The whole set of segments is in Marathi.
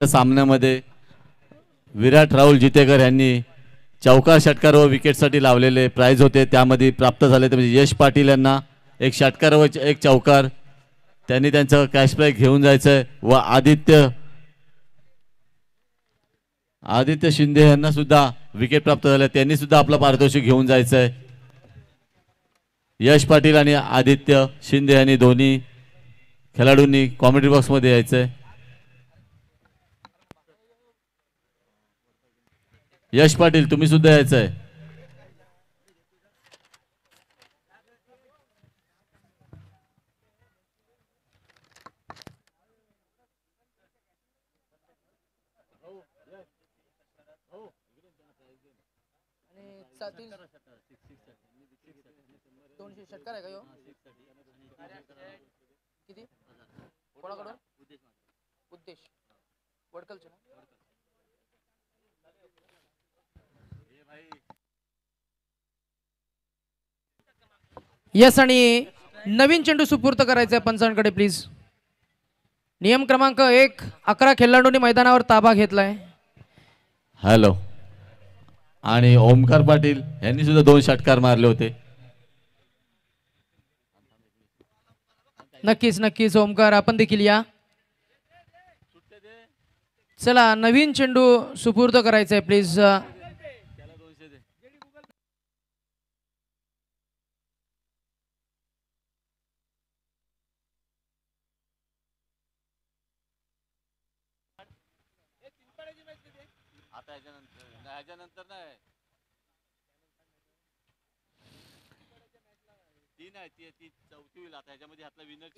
सामन्यामध्ये विराट राहुल जितेकर यांनी चौकार षटकार व विकेटसाठी लावलेले प्राईज होते. त्यामध्ये प्राप्त झाले ते म्हणजे यश पाटील यांना एक षटकार व एक चौकार. त्यांनी त्यांचं कॅश प्राईज घेऊन जायचं व आदित्य आदित्य शिंदे यांना सुद्धा विकेट प्राप्त झाले. त्यांनी सुद्धा आपलं पारितोषिक घेऊन जायचंय. यश पाटील आणि आदित्य शिंदे यांनी दोन्ही खेळाडूंनी कॉमेडी बॉक्समध्ये यायचंय. यश पाटील तुम्ही सुद्धा यायचंय सा- तीन दोनशे षटकार आहे का ह्यो? किती कोणाकडून उद्देश वडकलचे ना यस आणि नवीन चेंडू सुपूर्त करायचा आहे पंचांकडे प्लीज नियम क्रमांक एक अकरा खेळाडूंनी मैदानावर ताबा घेतलाय. हॅलो आणि ओमकार पाटील यांनी सुद्धा दोन षटकार मारले होते. नक्कीच नक्कीच ओमकार आपण देखील या. चला नवीन चेंडू सुपूर्द करायचा आहे प्लीज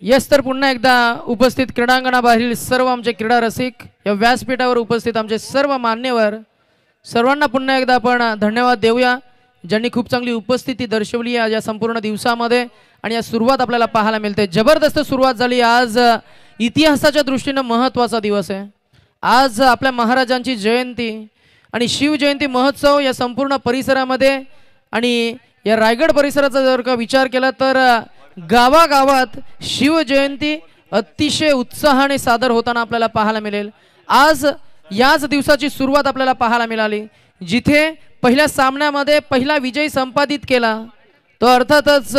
येस तर पुन्हा एकदा उपस्थित क्रीडांगणाबाहेरील सर्व आमचे क्रीडा रसिक या व्यासपीठावर उपस्थित आमचे सर्व मान्यवर सर्वांना पुन्हा एकदा आपण धन्यवाद देऊया ज्यांनी खूप चांगली उपस्थिती दर्शवली आहे या संपूर्ण दिवसामध्ये आणि या सुरुवात आपल्याला पाहायला मिळते. जबरदस्त सुरुवात झाली आज इतिहासाच्या दृष्टीनं महत्त्वाचा दिवस आहे. आज आपल्या महाराजांची जयंती आणि शिवजयंती महोत्सव या संपूर्ण परिसरामध्ये आणि या रायगड परिसराचा जर का विचार केला तर गावागावात शिवजयंती अतिशय उत्साहाने सादर होताना आपल्याला पाहायला मिळेल. आज याच दिवसाची सुरुवात आपल्याला पाहायला मिळाली. जिथे पहिल्या सामन्यामध्ये पहिला विजय संपादित केला तो अर्थातच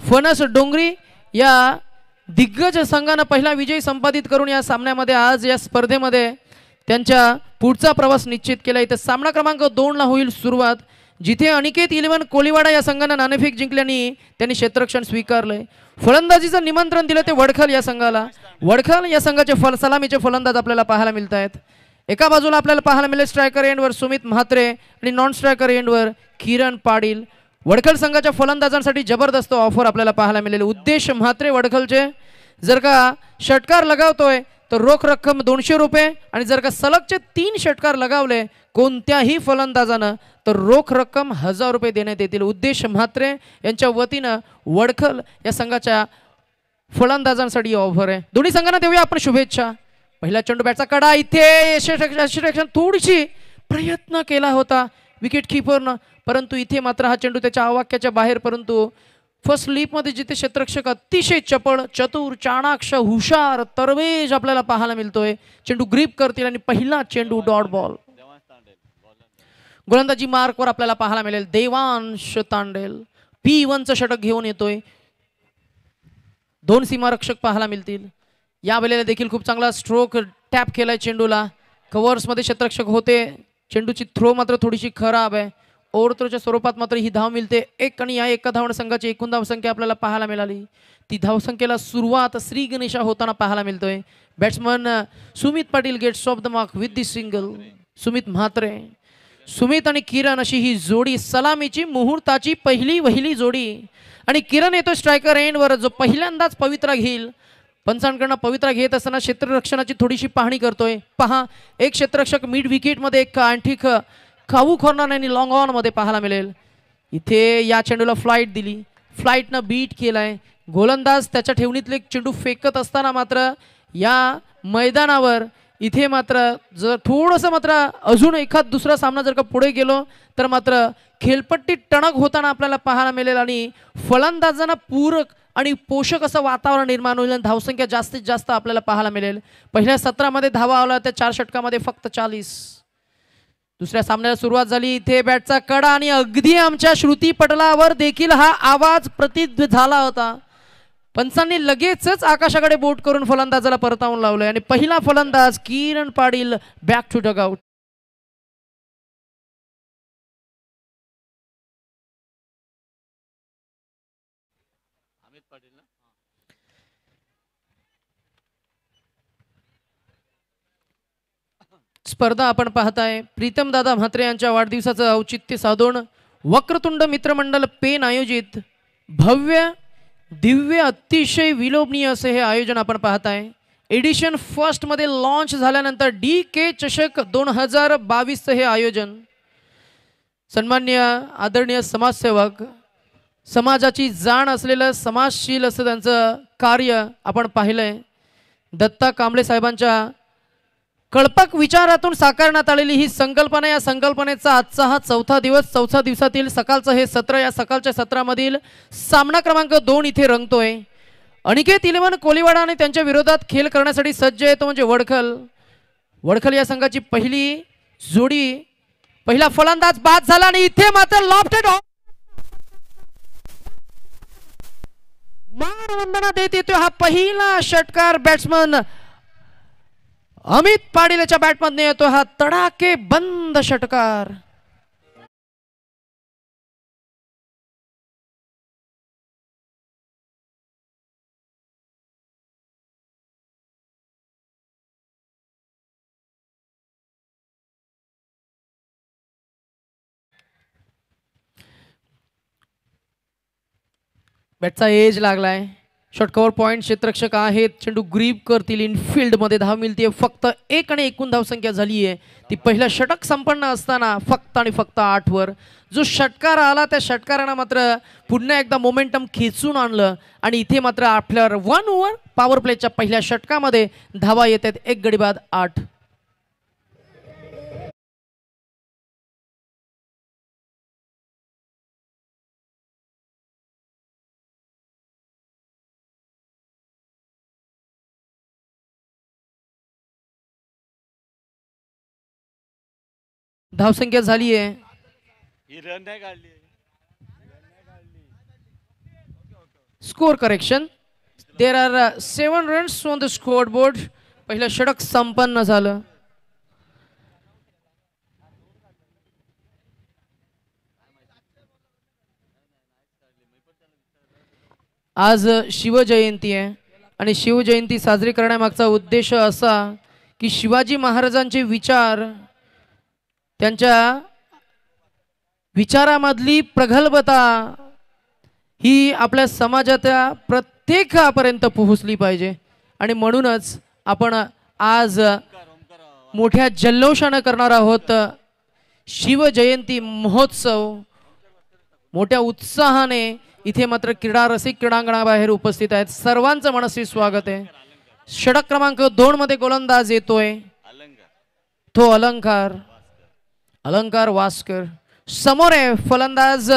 फणस डोंगरी या दिग्गज संघानं पहिला विजय संपादित करून या सामन्यामध्ये आज या स्पर्धेमध्ये त्यांच्या पुढचा प्रवास निश्चित केला. इथं सामना क्रमांक दोनला होईल सुरुवात. जिथे अनिकेत इलेव्हन कोलिवाडा या संघानं नाणेफेक जिंकल्याने त्यांनी क्षेत्ररक्षण स्वीकारलंय. फलंदाजीचं निमंत्रण दिलं ते वडखल या संघाला. वडखल या संघाचे फल सलामीचे फलंदाज आपल्याला पाहायला मिळत आहेत एका बाजूला आपल्याला पाहायला मिळेल स्ट्रायकर एंडवर सुमित म्हात्रे आणि नॉन स्ट्रायकर एंडवर किरण पाटील. वडखल संघाच्या फलंदाजांसाठी जबरदस्त ऑफर आपल्याला पाहायला मिळेल. उद्देश म्हात्रे वडखलचे. जर का षटकार लगावतोय तर रोख रक्कम दोनशे रुपये आणि जर का सलगचे तीन षटकार लगावले कोणत्याही फलंदाजानं तर रोख रक्कम हजार रुपये देण्यात येतील. उद्देश म्हात्रे यांच्या वतीनं वडखल या संघाच्या फलंदाजांसाठी ऑफर आहे. दोन्ही संघांना देऊया आपण शुभेच्छा. पहिला चेंडू बॅटचा कडा इथे यशक्षण थोडीशी प्रयत्न केला होता. विकेट किपरनं परंतु इथे मात्र हा चेंडू त्याच्या आवाक्याच्या बाहेर परंतु फर्स्ट लीपमध्ये जिथे क्षेत्रक्षक अतिशय चपळ चतुर चाणाक्ष हुशार तरवेज आपल्याला पाहायला मिळतोय. चेंडू ग्रीप करतील आणि पहिला चेंडू डॉट बॉल गोलंदाजी मार्कवर आपल्याला पाहायला मिळेल देवांश तांडेल. पी वनचं षटक घेऊन येतोय. दोन सीमारक्षक पाहायला मिळतील. या वेळेला देखील खूप चांगला स्ट्रोक टॅप केलाय चेंडूला. कव्हर्समध्ये क्षेत्रक्षक होते. चेंडूची थ्रो मात्र थोडीशी खराब आहे. ओव्हरथ्रोच्या स्वरूपात मात्र ही धाव मिळते. एक आणि या एका धावण संघाची एकूण धावसंख्या आपल्याला पाहायला मिळाली. ती धावसंख्येला सुरुवात श्री गणेशा होताना पाहायला मिळतोय. Batsman Sumit Patil gets off the mark with the single. Sumit Mhatre. Sumit आणि किरण अशी ही जोडी सलामीची मुहूर्ताची पहिली वहिली जोडी. आणि किरण येतो स्ट्रायकर एंडवर जो पहिल्यांदाच पवित्रा घेईल. पंचांकडनं पवित्रा घेत असताना क्षेत्ररक्षणाची थोडीशी पाहणी करतोय. पहा एक क्षेत्ररक्षक मिड विकेटमध्ये एक आणखी खाऊ खोरणार आणि लॉंग ऑनमध्ये पाहायला मिळेल. इथे या चेंडूला फ्लाईट दिली. फ्लाईटनं बीट केलाय. गोलंदाज त्याच्या ठेवणीतले चेंडू फेकत असताना मात्र या मैदानावर इथे मात्र जर थोडंसं मात्र अजून एखाद दुसरा सामना जर का पुढे गेलो तर मात्र खेळपट्टी टणक होताना आपल्याला पाहायला मिळेल आणि फलंदाजांना पूरक आणि पोषक असं वातावरण निर्माण होईल आणि धावसंख्या जास्तीत जास्त आपल्याला पाहायला मिळेल. पहिल्या सतरामध्ये धावा आला त्या चार षटकामध्ये फक्त चाळीस. दुसऱ्या सामन्याला सुरुवात झाली. इथे बॅटचा कडा आणि अगदी आमच्या श्रुतीपटलावर देखील हा आवाज प्रतीत झाला होता. पंचांनी लगेचच आकाशाकडे बोट करून फलंदाजाला परतावून लावलंय आणि पहिला फलंदाज Kiran Patil back to dugout स्पर्धा आपण पाहताय. प्रीतम दादा म्हात्रे यांच्या वाढदिवसाचं औचित्य साधून वक्रतुंड मित्रमंडळ पेन आयोजित भव्य दिव्य अतिशय विलोभनीय असे हे आयोजन आपण पाहताय. एडिशन फर्स्टमध्ये लॉन्च झाल्यानंतर डी के चषक दोन हजार बावीसचं हे आयोजन. सन्मान्य आदरणीय समाजसेवक समाजाची जाण असलेलं समाजशील असं त्यांचं कार्य आपण पाहिलंय. दत्ता कांबळे साहेबांच्या कळपक विचारातून साकारण्यात आलेली ही संकल्पना या संकल्पनेचा आजचा हा चौथा दिवस चौथ्या दिवसातील सकाळचं हे सत्र या सकाळच्या सत्रामधील सामना क्रमांक दोन इथे रंगतोय. अनिकेत इलेवन कोलिवाडा आणि त्यांच्या विरोधात खेळ करण्यासाठी सज्ज आहे तो म्हणजे वडखल. वडखल या संघाची पहिली जोडी पहिला फलंदाज बाद झाला आणि इथे मात्र लॉफ्टेड हो- मानवंदना देत येतोय हा पहिला षटकार बॅट्समन अमित पाटील बॅटमध्ये येतो हा तडाके बंद षटकार. बॅटचा एज लागलाय. षटकावर पॉईंट क्षेत्रक्षक आहेत. चेंडू ग्रीप करतील. इनफिल्डमध्ये धाव मिळते फक्त एक आणि एकूण धावसंख्या झाली आहे ती पहिला षटक संपन्न असताना फक्त आणि फक्त आठवर. जो षटकार आला त्या षटकारानं मात्र पुन्हा एकदा मोमेंटम खेचून आणलं. आणि इथे मात्र आपल्या वन ओव्हर पॉवर प्लेच्या पहिल्या षटकामध्ये धावा येत आहेत. एक गडीबाद आठ. धावसंख्या झाली आहे ही रन नाही काढली score correction there are seven runs on the scoreboard पहिलं षटक संपन्न झालं. आज शिवजयंती आहे. आणि शिवजयंती साजरी करण्यामागचा उद्देश असा की शिवाजी महाराजांचे विचार त्यांच्या विचारामधली प्रगल्भता ही आपल्या समाजाच्या प्रत्येकापर्यंत पोहोचली पाहिजे. आणि म्हणूनच आपण आज मोठ्या जल्लोषानं करणार आहोत. शिवजयंती महोत्सव मोठ्या उत्साहाने इथे मात्र क्रीडा रसिक क्रीडांगणाबाहेर उपस्थित आहेत. सर्वांचं मनस्वी स्वागत आहे. षटक क्रमांक दोन मध्ये गोलंदाज येतोय. तो अलंकार. अलंकार वास्कर समोर आहे फलंदाज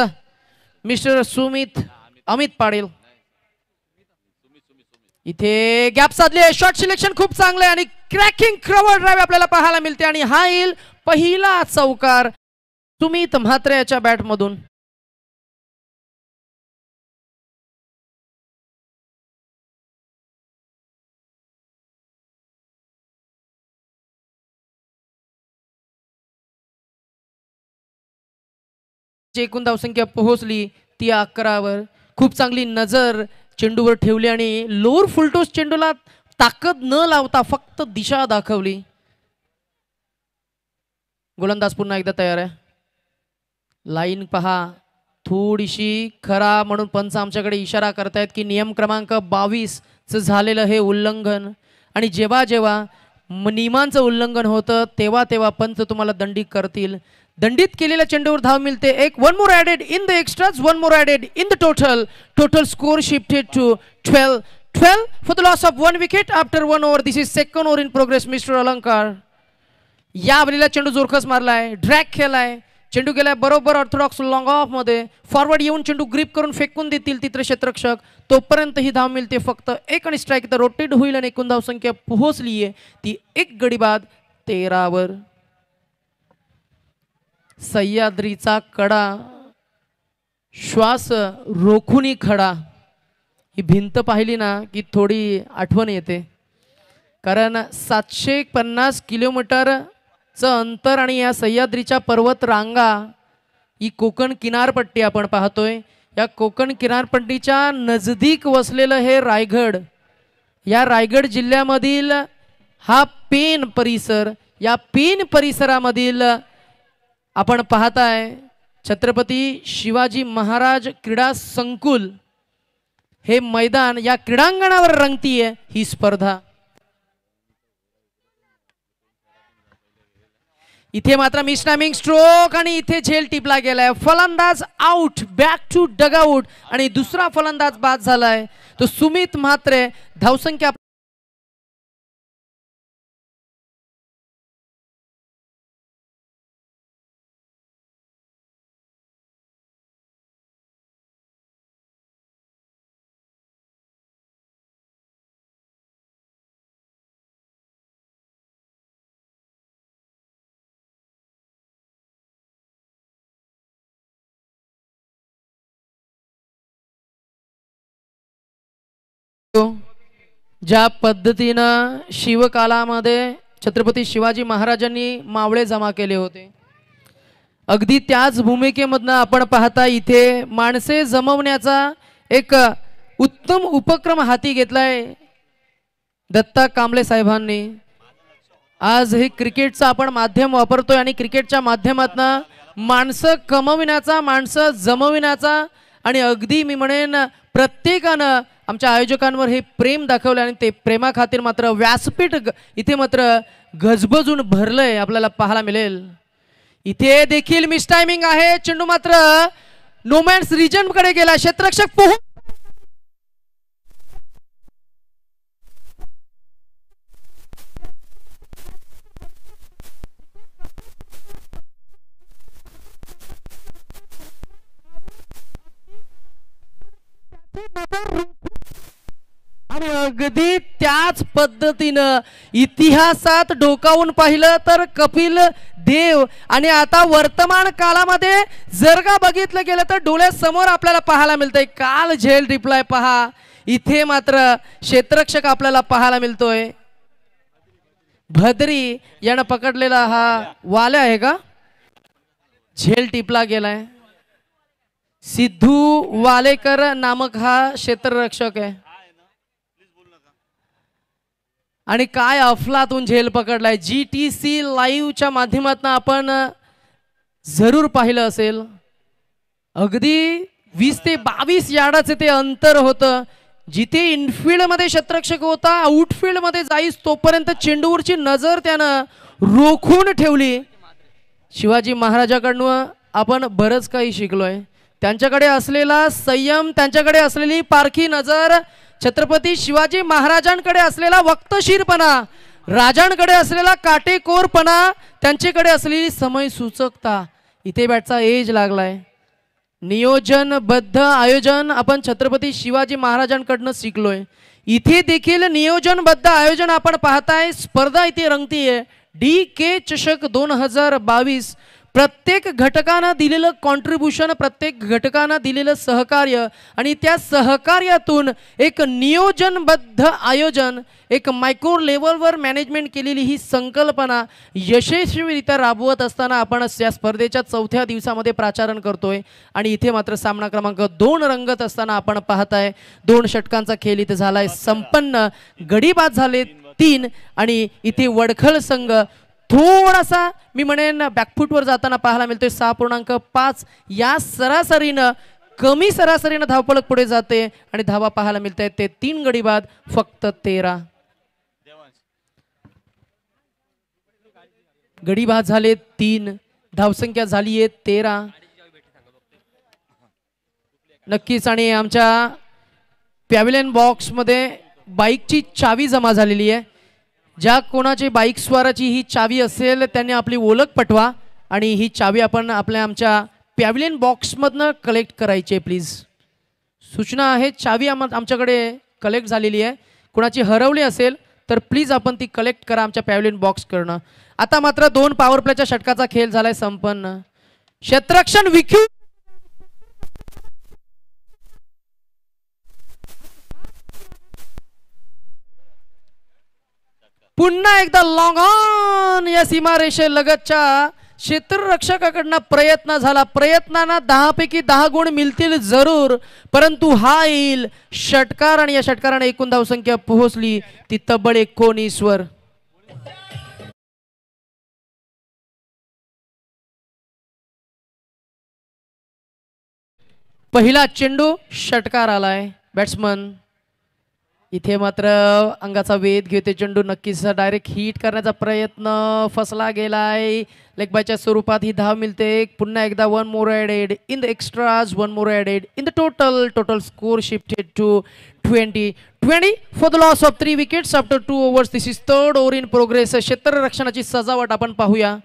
मिस्टर सुमित अमित पाटील. इथे गॅप साधली शॉर्ट सिलेक्शन खूप चांगलं आहे आणि क्रॅकिंग क्रवर ड्राईव्ह आपल्याला पाहायला मिळते. आणि हा येईल पहिला चौकार सुमित म्हात्रे याच्या बॅटमधून जी एकूण धावसंख्या पोहोचली ती अकरावर. खूप चांगली नजर चेंडूवर ठेवली आणि लोअर फुलटोस चेंडूला ताकद न लावता फक्त दिशा दाखवली. गोलंदाज पुन्हा एकदा तयार आहे. लाईन पहा. थोडीशी खरा म्हणून पंच आमच्याकडे इशारा करतायत की नियम क्रमांक बावीस च झालेलं हे उल्लंघन. आणि जेव्हा जेव्हा नियमांचं उल्लंघन होतं तेव्हा तेव्हा पंच तुम्हाला दंडी करतील. दंडित केलेल्या चेंडूवर धाव मिळते. एक one more added in the extras one more added in the total total score shifted to twelve twelve for the loss of one wicket after one over this is second over in progress mister Alankar या आवलीला चेंडू जोरखस मारलाय ड्रॅग खेळलाय चेंडू गेलाय बरोबर ऑर्थोडॉक्स लॉंग ऑफमध्ये. फॉरवर्ड येऊन चेंडू ग्रीप करून फेकून देतील तिथे क्षेत्ररक्षक तोपर्यंत ही धाव मिळते फक्त एक आणि स्ट्राईक तर रोटेट होईल आणि एकूण धावसंख्या पोहोचली आहे ती एक गडी बाद तेरावर. सह्याद्रीचा कडा श्वास रोखूनी खडा. ही भिंत पाहिली ना की थोडी आठवण येते. कारण सातशे पन्नास किलोमीटरचं अंतर आणि या सह्याद्रीच्या पर्वत रांगा ही कोकण किनारपट्टी आपण पाहतोय. या कोकण किनारपट्टीच्या नजदीक वसलेलं हे रायगड या रायगड जिल्ह्यामधील हा पेन परिसर या पेन परिसरामधील आपण पाहताय छत्रपती शिवाजी महाराज क्रीडा संकुल हे मैदान या क्रीडांगणावर रंगतीये ही स्पर्धा. इथे मात्र मिसनामिंग स्ट्रोक आणि इथे झेल टिपला गेलाय. फलंदाज आउट बॅक टू डगआउट आणि दुसरा फलंदाज बाद झालाय. तो सुमित म्हात्रे धावसंख्या ज्या पद्धतीनं शिवकालामध्ये छत्रपती शिवाजी महाराजांनी मावळे जमा केले होते. अगदी त्याच भूमिकेमधनं आपण पाहता इथे माणसे जमवण्याचा एक उत्तम उपक्रम हाती घेतलाय दत्ता कांबळे साहेबांनी. आज हे क्रिकेटचं आपण माध्यम वापरतोय आणि क्रिकेटच्या माध्यमातनं माणसं कमविण्याचा माणसं जमविण्याचा आणि अगदी मी म्हणेन प्रत्येकानं आमच्या आयोजकांवर हे प्रेम दाखवलं आणि ते प्रेमाखातीर मात्र व्यासपीठ इथे मात्र गजबजून भरलंय आपल्याला पाहायला मिळेल. इथे देखील मिस टायमिंग आहे. चेंडू मात्र नोमॅन्स रिजनकडे गेला. क्षेत्रक्षक पोहून आणि अगदी त्याच पद्धतीनं इतिहासात डोकावून पाहिलं तर कपिल देव. आणि आता वर्तमान काळामध्ये जर का बघितलं गेलं तर डोळ्यासमोर आपल्याला पाहायला मिळतंय. काल झेल रिप्लाय पहा. इथे मात्र क्षेत्रक्षक आपल्याला पाहायला मिळतोय. भद्री यानं पकडलेला हा वाल्या आहे का? झेल टिपला गेलाय. सिद्धू वालेकर नामक हा क्षेत्ररक्षक आहे. आणि काय अफलातून झेल पकडलाय? जी टी सी लाईव्हच्या माध्यमातून आपण जरूर पाहिलं असेल. अगदी वीस ते बावीस यार्डाचे ते अंतर होतं. जिथे इनफिल्डमध्ये शतरक्षक होता आउटफिल्डमध्ये जाईस तोपर्यंत चेंडूवरची नजर त्यानं रोखून ठेवली. शिवाजी महाराजाकडनं आपण बरंच काही शिकलोय. त्यांच्याकडे असलेला संयम त्यांच्याकडे असलेली पारखी नजर छत्रपती शिवाजी महाराजांकडे असलेला वक्तशीरपणा राजांकडे असलेला काटेकोरपणा त्यांच्याकडे असलेली समय सूचकता इथे बॅटचा एज लागलाय. नियोजनबद्ध आयोजन आपण छत्रपती शिवाजी महाराजांकडनं शिकलोय. इथे देखील नियोजनबद्ध आयोजन आपण पाहताय स्पर्धा इथे रंगतीये. डी के चषक दोन हजार बावीस प्रत्येक घटकानं दिलेलं कॉन्ट्रीब्युशन प्रत्येक घटकानं दिलेलं सहकार्य आणि त्या सहकार्यातून एक नियोजनबद्ध आयोजन एक मायक्रो लेवलवर मॅनेजमेंट केलेली ही संकल्पना यशस्वीरित्या राबवत असताना आपण या स्पर्धेच्या चौथ्या दिवसामध्ये प्राचारण करतोय. आणि इथे मात्र सामना क्रमांक दोन रंगत असताना आपण पाहताय. दोन षटकांचा खेळ इथे झालाय. संपन्न गडीबाद झाले तीन आणि इथे वडखल संघ थोडासा मी म्हणेन बॅकफूटवर जाताना पाहायला मिळतोय सहा पूर्णांक पाच. या सरासरीनं कमी सरासरीनं धावपळक पुढे जाते आणि धावा पाहायला मिळत आहेत ते तीन गडी बाद फक्त तेरा. गडी बाद झाले तीन धावसंख्या झाली आहे तेरा. नक्कीच आणि आमच्या पॅव्हिलियन बॉक्समध्ये बाईकची चावी जमा झालेली आहे. ज्या कोणाची बाईक स्वाराची ही चावी असेल त्यांनी आपली ओळख पटवा आणि ही चावी आपण आपल्या आमच्या पॅव्हिलियन बॉक्समधनं कलेक्ट करायची आहे प्लीज सूचना आहे चावी आम आमच्याकडे कलेक्ट झालेली आहे. कुणाची हरवली असेल तर प्लीज आपण ती कलेक्ट करा आमच्या पॅव्हिलियन बॉक्स करणं. आता मात्र दोन पॉवर प्लेच्या षटकाचा खेळ झालाय संपन्न. क्षेत्ररक्षण विक्यू पुन्हा एकदा लॉंग ऑन या सीमारेषेलगतच्या क्षेत्ररक्षकाकडनं प्रयत्न झाला. प्रयत्नांना दहापैकी दहा गुण मिळतील जरूर परंतु हा येईल. षटकार आणि या षटकाराने एकूण धावसंख्या पोहोचली. ती तब्बल एकोणीसवर. पहिला चेंडू षटकार आलाय. बॅट्समन इथे मात्र अंगाचा वेध घेते चेंडू नक्कीच डायरेक्ट हिट करण्याचा प्रयत्न फसला गेलाय. लेग बायच्या स्वरूपात ही धाव मिळते. पुन्हा एकदा one more added in the extras one more added in the total total score shifted to twenty twenty for the loss of three wickets after two overs this is third over in progress क्षेत्ररक्षणाची सजावट आपण पाहूया.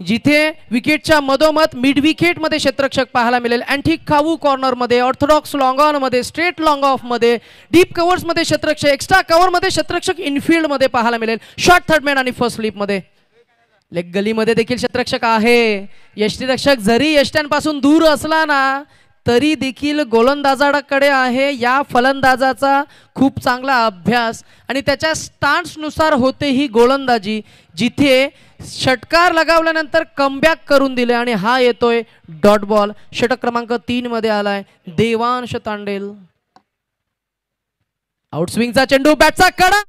जिथे विकेटच्या मधोमध मिड विकेटमध्ये क्षेत्रक्षक पाहायला मिळेल. अँटी खाऊ कॉर्नरमध्ये ऑर्थोडॉक्स लॉंग ऑनमध्ये स्ट्रेट लॉंग ऑफमध्ये डीप कव्हर्समध्ये क्षेत्रक्षक एक्स्ट्रा कव्हरमध्ये क्षेत्रक्षक इनफिल्डमध्ये पाहायला मिळेल. शॉर्ट थर्डमॅन आणि फर्स्ट स्लिपमध्ये लेग गलीमध्ये देखील क्षेत्रक्षक आहे. यष्टीरक्षक जरी यष्ट्यांपासून दूर असला ना तरी देखील गोलंदाजाकडे आहे. या फलंदाजाचा खूप चांगला अभ्यास आणि त्याच्या स्टान्सनुसार होते ही गोलंदाजी जिथे षटकार लगावल्यानंतर कमबॅक करून दिले आणि हा येतोय डॉट बॉल षटक क्रमांक तीनमध्ये आलाय देवांश तांडेल. आउटस्विंगचा चेंडू बॅटचा कडा!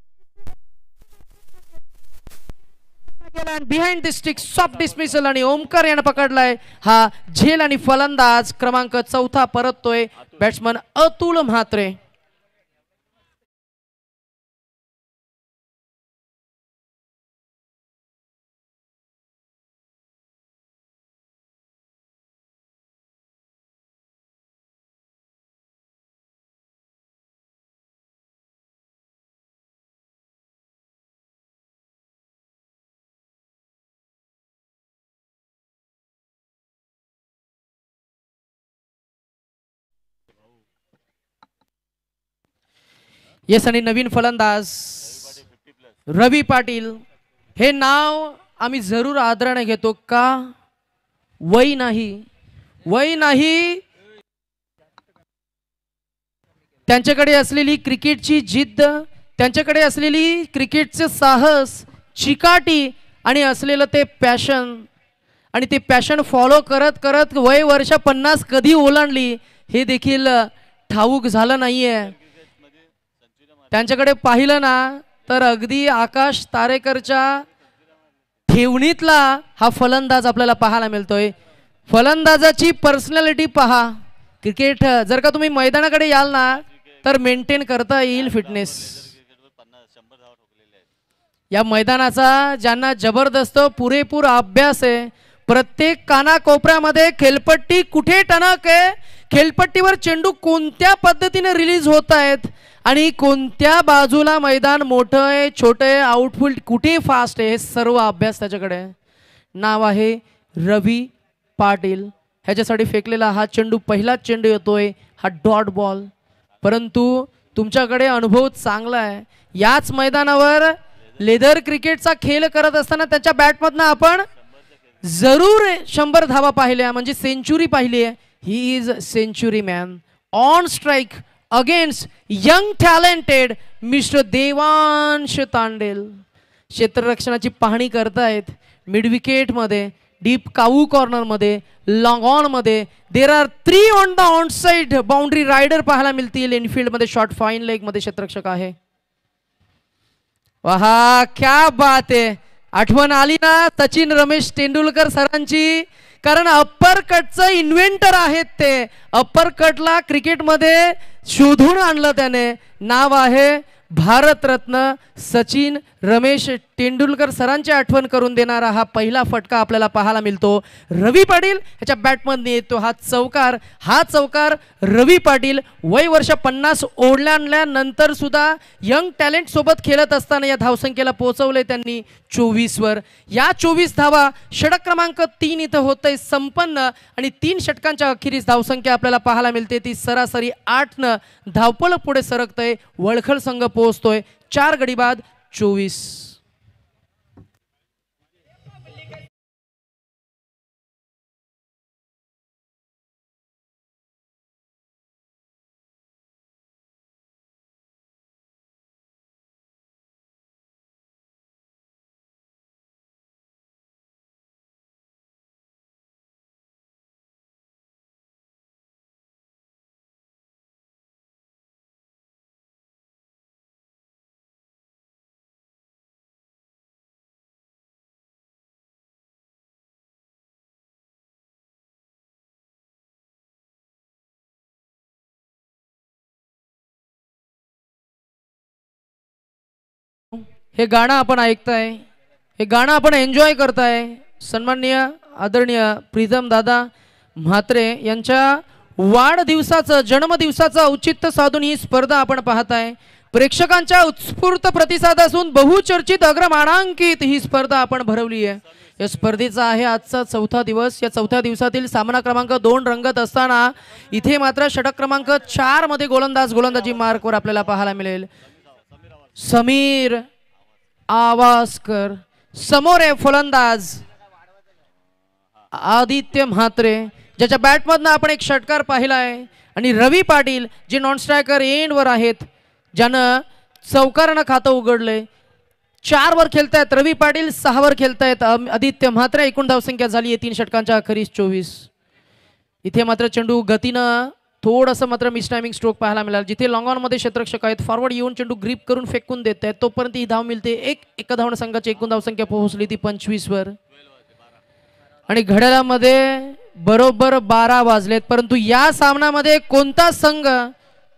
बिहाइंड द सॉफ्ट डिस्मिसल आणि ओमकार यानं पकडलाय. हा झेल आणि फलंदाज क्रमांक चौथा परततोय. बॅट्समन अतुल म्हात्रे. येस आणि नवीन फलंदाज रवी पाटील. हे नाव आम्ही जरूर आदराने घेतो का? वय नाही. वय नाही. त्यांच्याकडे असलेली क्रिकेटची जिद्द त्यांच्याकडे असलेली क्रिकेटचे साहस चिकाटी आणि असलेलं ते पॅशन. आणि ते पॅशन फॉलो करत करत वय वर्ष पन्नास कधी ओलांडली हे देखील ठाऊक झालं नाही आहे त्यांच्याकडे पाहिलं ना तर अगदी आकाश तारेकरच्या ठेवणीतला हा फलंदाज आपल्याला पाहायला मिळतोय. फलंदाजाची पर्सनॅलिटी पहा. क्रिकेट जर का तुम्ही मैदानाकडे याल ना तर मेंटेन करता येईल फिटनेस. या मैदानाचा ज्यांना जबरदस्त पुरेपूर अभ्यास आहे प्रत्येक कानाकोपऱ्यामध्ये खेलपट्टी कुठे टणक आहे? खेलपट्टीवर चेंडू कोणत्या पद्धतीने रिलीज होत आहेत? आणि कोणत्या बाजूला मैदान मोठं आहे छोटं आहे आउटफुल कुठे फास्ट आहे हे सर्व अभ्यास त्याच्याकडे आहे. नाव आहे रवी पाटील. ह्याच्यासाठी फेकलेला हा चेंडू पहिलाच चेंडू येतोय हा डॉट बॉल परंतु तुमच्याकडे अनुभव चांगला आहे. याच मैदानावर लेदर क्रिकेटचा खेळ करत असताना त्याच्या बॅटमधनं आपण जरूर शंभर धावा पाहिल्या म्हणजे सेंचुरी पाहिली आहे. He is century man on strike against young talented mister Devansh Tandel. क्षेत्ररक्षणाची पाहणी करतायत. मिडविकेटमध्ये डीप काऊ कॉर्नरमध्ये long ऑनमध्ये there are three on the on side boundary rider पाहायला मिळतील. इनफिल्डमध्ये शॉर्ट फाईन लेगमध्ये क्षेत्ररक्षक आहे. वाहा क्या बात आहे. आठवण आली ना सचिन रमेश तेंडुलकर सरांची? कारण अप्पर कटचं इन्व्हेंटर आहेत ते. अप्पर कटला क्रिकेटमध्ये शोधून आणलं त्याने. नाव आहे भारतरत्न सचिन रमेश तेंडुलकर सरांची आठवण करून देणारा हा पहिला फटका आपल्याला पाहायला मिळतो. रवी पाटील ह्याच्या बॅटमध्ये येतो. हा चौकार हा चौकार रवी पाटील वय वर्ष पन्नास ओढल्यानंतर सुद्धा यंग टॅलेंट सोबत खेळत असताना या धावसंख्येला पोहोचवले त्यांनी चोवीसवर या चोवीस धावा षटक क्रमांक तीन इथं होतंय संपन्न आणि तीन षटकांच्या अखेरीस धावसंख्या आपल्याला पाहायला मिळते. ती सरासरी आठनं धावपळ पुढे सरकतंय. वळखळ संघ पोहोचतोय. चार गडी बाद चोवीस. हे गाणं आपण ऐकताय हे गाणं आपण एन्जॉय करताय. सन्माननीय आदरणीय प्रीतम दादा म्हात्रे यांच्या वाढदिवसाचं जन्मदिवसाचं औचित्य साधून ही स्पर्धा आपण पाहताय. प्रेक्षकांच्या उत्स्फूर्त प्रतिसाद असून बहुचर्चित अग्रमानांकित ही स्पर्धा आपण भरवली आहे या स्पर्धेचा आहे आजचा चौथा दिवस. या चौथ्या दिवसातील सामना क्रमांक दोन रंगत असताना इथे मात्र षटक क्रमांक चारमध्ये गोलंदाज गोलंदाजी मार्कवर आपल्याला पाहायला मिळेल. समीर आवासकर समोर आहे फलंदाज. आदित्य म्हात्रे ज्याच्या बॅटमधनं आपण एक षटकार पाहिला आहे आणि रवी पाटील जे नॉन स्ट्रायकर एंडवर आहेत ज्यानं चौकारानं खातं उघडलंय. चारवर खेळतायत रवी पाटील सहावर खेळतायत आदित्य म्हात्रे. एकूण धावसंख्या झाली आहे तीन षटकांच्या अखेरीस चोवीस. इथे मात्र चेंडू गतीनं थोडंसं मात्र मिस टायमिंग स्ट्रोक पाहायला मिळाला. जिथे लॉंग ऑनमध्ये क्षेत्रक्षक आहेत फॉरवर्ड येऊन चेंडू ग्रीप करून फेकून देत आहेत तोपर्यंत ही धाव मिळते. एक एका धावण संघाची एकूण धावसंख्या पोहोचली ती पंचवीसवर. आणि घड्याळामध्ये बरोबर बारा वाजलेत परंतु या सामन्यामध्ये कोणता संघ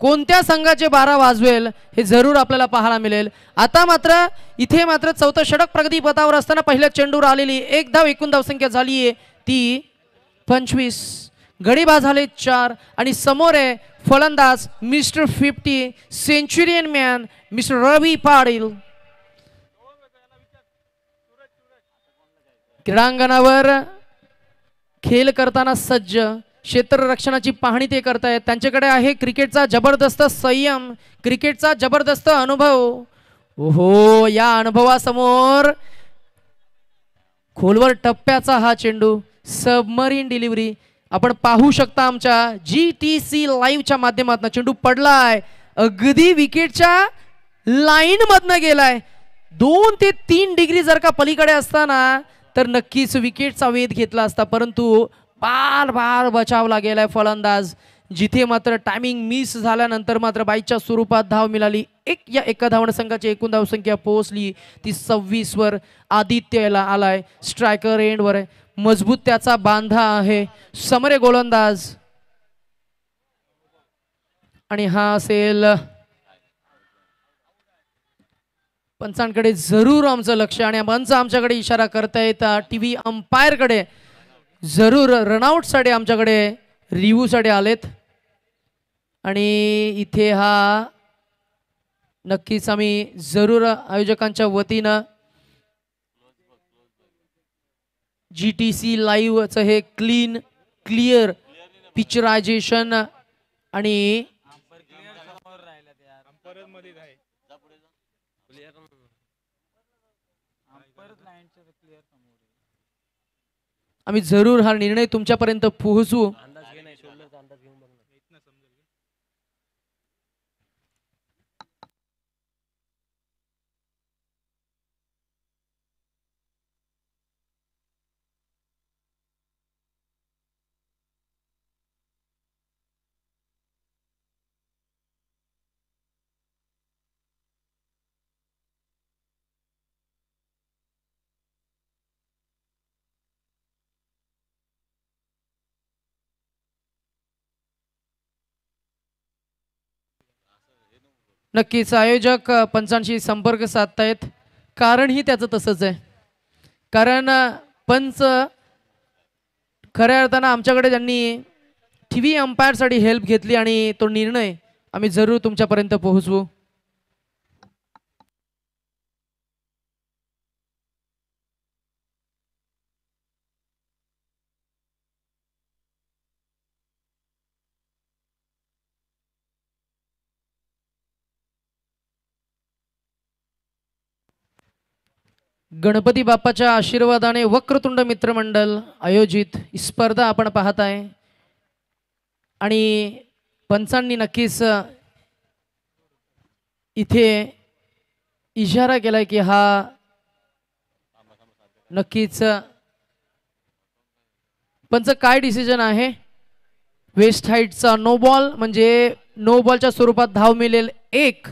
कोणत्या संघाचे बारा वाजवेल हे जरूर आपल्याला पाहायला मिळेल. आता मात्र इथे मात्र चौथं षडक प्रगती पथावर असताना पहिल्या चेंडूवर आलेली एक धाव एकूण धावसंख्या झाली आहे ती पंचवीस. गडीबा झाले चार आणि समोर आहे फलंदाज mister fifty centurion man mister Ravi Patil. क्रीडांगणावर खेळ करताना सज्ज क्षेत्ररक्षणाची पाहणी ते करतायत. त्यांच्याकडे आहे क्रिकेटचा जबरदस्त संयम क्रिकेटचा जबरदस्त अनुभव. हो या अनुभवासमोर खोलवर टप्प्याचा हा चेंडू. Submarine delivery. आपण पाहू शकता आमच्या जी टी सी लाईव्हच्या माध्यमातून. चेंडू पडलाय. अगदी विकेटच्या लाईनमधनं गेलाय. दोन ते तीन डिग्री जर का पलीकडे असताना तर नक्कीच विकेटचा वेध घेतला असता. परंतु बार बार बचावला गेलाय फलंदाज. जिथे मात्र टायमिंग मिस झाल्यानंतर मात्र बाईच्या स्वरूपात धाव मिळाली. एक या एका धावण संघाची एकूण धावसंख्या पोहोचली. ती सव्वीसवर आदित्य आदित्यला आलाय. स्ट्रायकर एंडवर आहे. मजबूत त्याचा बांधा आहे. समरे गोलंदाज. आणि हा असेल पंचांकडे जरूर आमचं लक्ष आणि पंच आमच्याकडे इशारा करता येता टी व्ही अंपायरकडे जरूर रनआउटसाठी आमच्याकडे रिव्ह्यूसाठी आलेत. आणि इथे हा नक्कीच आम्ही जरूर आयोजकांच्या वतीनं जी टी सी लाईव्हचं हे क्लीन क्लिअर पिक्चरायझेशन आणि आम्ही जरूर हा निर्णय तुमच्यापर्यंत पोहोचू. नक्कीच आयोजक पंचांशी संपर्क साधतायत. कारणही त्याचं तसंच आहे. कारण पंच खऱ्या अर्थानं आमच्याकडे त्यांनी टी व्ही अंपायरसाठी हेल्प घेतली आणि तो निर्णय आम्ही जरूर तुमच्यापर्यंत पोहोचवू. गणपती बाप्पाच्या आशीर्वादाने वक्रतुंड मित्रमंडल आयोजित स्पर्धा आपण पाहत आहे. आणि पंचांनी नक्कीच इथे इशारा केला की हा नक्कीच पंच काय डिसिजन आहे? वेस्ट हाईटचा नो बॉल म्हणजे नो बॉलच्या स्वरूपात धाव मिळेल एक.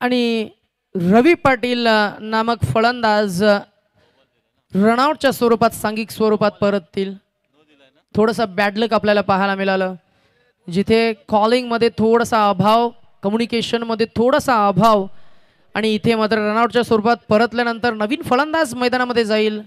आणि रवी पाटील नामक फलंदाज रनआउटच्या स्वरूपात सांघिक स्वरूपात परततील. थोडंसं बॅडलक आपल्याला पाहायला मिळालं. जिथे कॉलिंगमध्ये थोडासा अभाव कम्युनिकेशनमध्ये थोडासा अभाव आणि इथे मात्र रनआउटच्या स्वरूपात परतल्यानंतर नवीन फलंदाज मैदानामध्ये जाईल.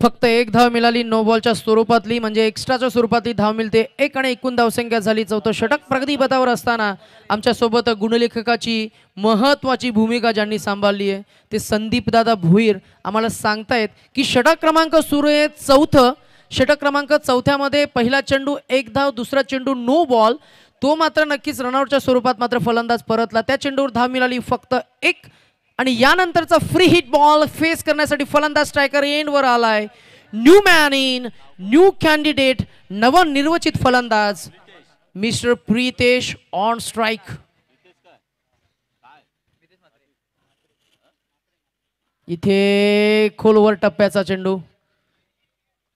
फक्त एक धाव मिळाली नो बॉलच्या स्वरूपातली म्हणजे एक्स्ट्राच्या स्वरूपातली धाव मिळते. एक आणि एकूण धावसंख्या झाली. चौथं षटक प्रगतीपथावर असताना आमच्यासोबत गुणलेखकाची महत्वाची भूमिका ज्यांनी सांभाळली आहे ते संदीपदादा भुईर आम्हाला सांगतायत की षटक क्रमांक सुरू आहे चौथं. षटक क्रमांक चौथ्यामध्ये पहिला चेंडू एक धाव दुसरा चेंडू नो बॉल तो मात्र नक्कीच रनआउटच्या स्वरूपात मात्र फलंदाज परतला. त्या चेंडूवर धाव मिळाली फक्त एक आणि यानंतरचा फ्री हिट बॉल फेस करण्यासाठी फलंदाज स्ट्रायकर एंडवर आलाय. New man in new candidate नवनिर्वचित फलंदाज मिस्टर प्रितेश ऑन स्ट्राईक इथे खोलवर टप्प्याचा चेंडू.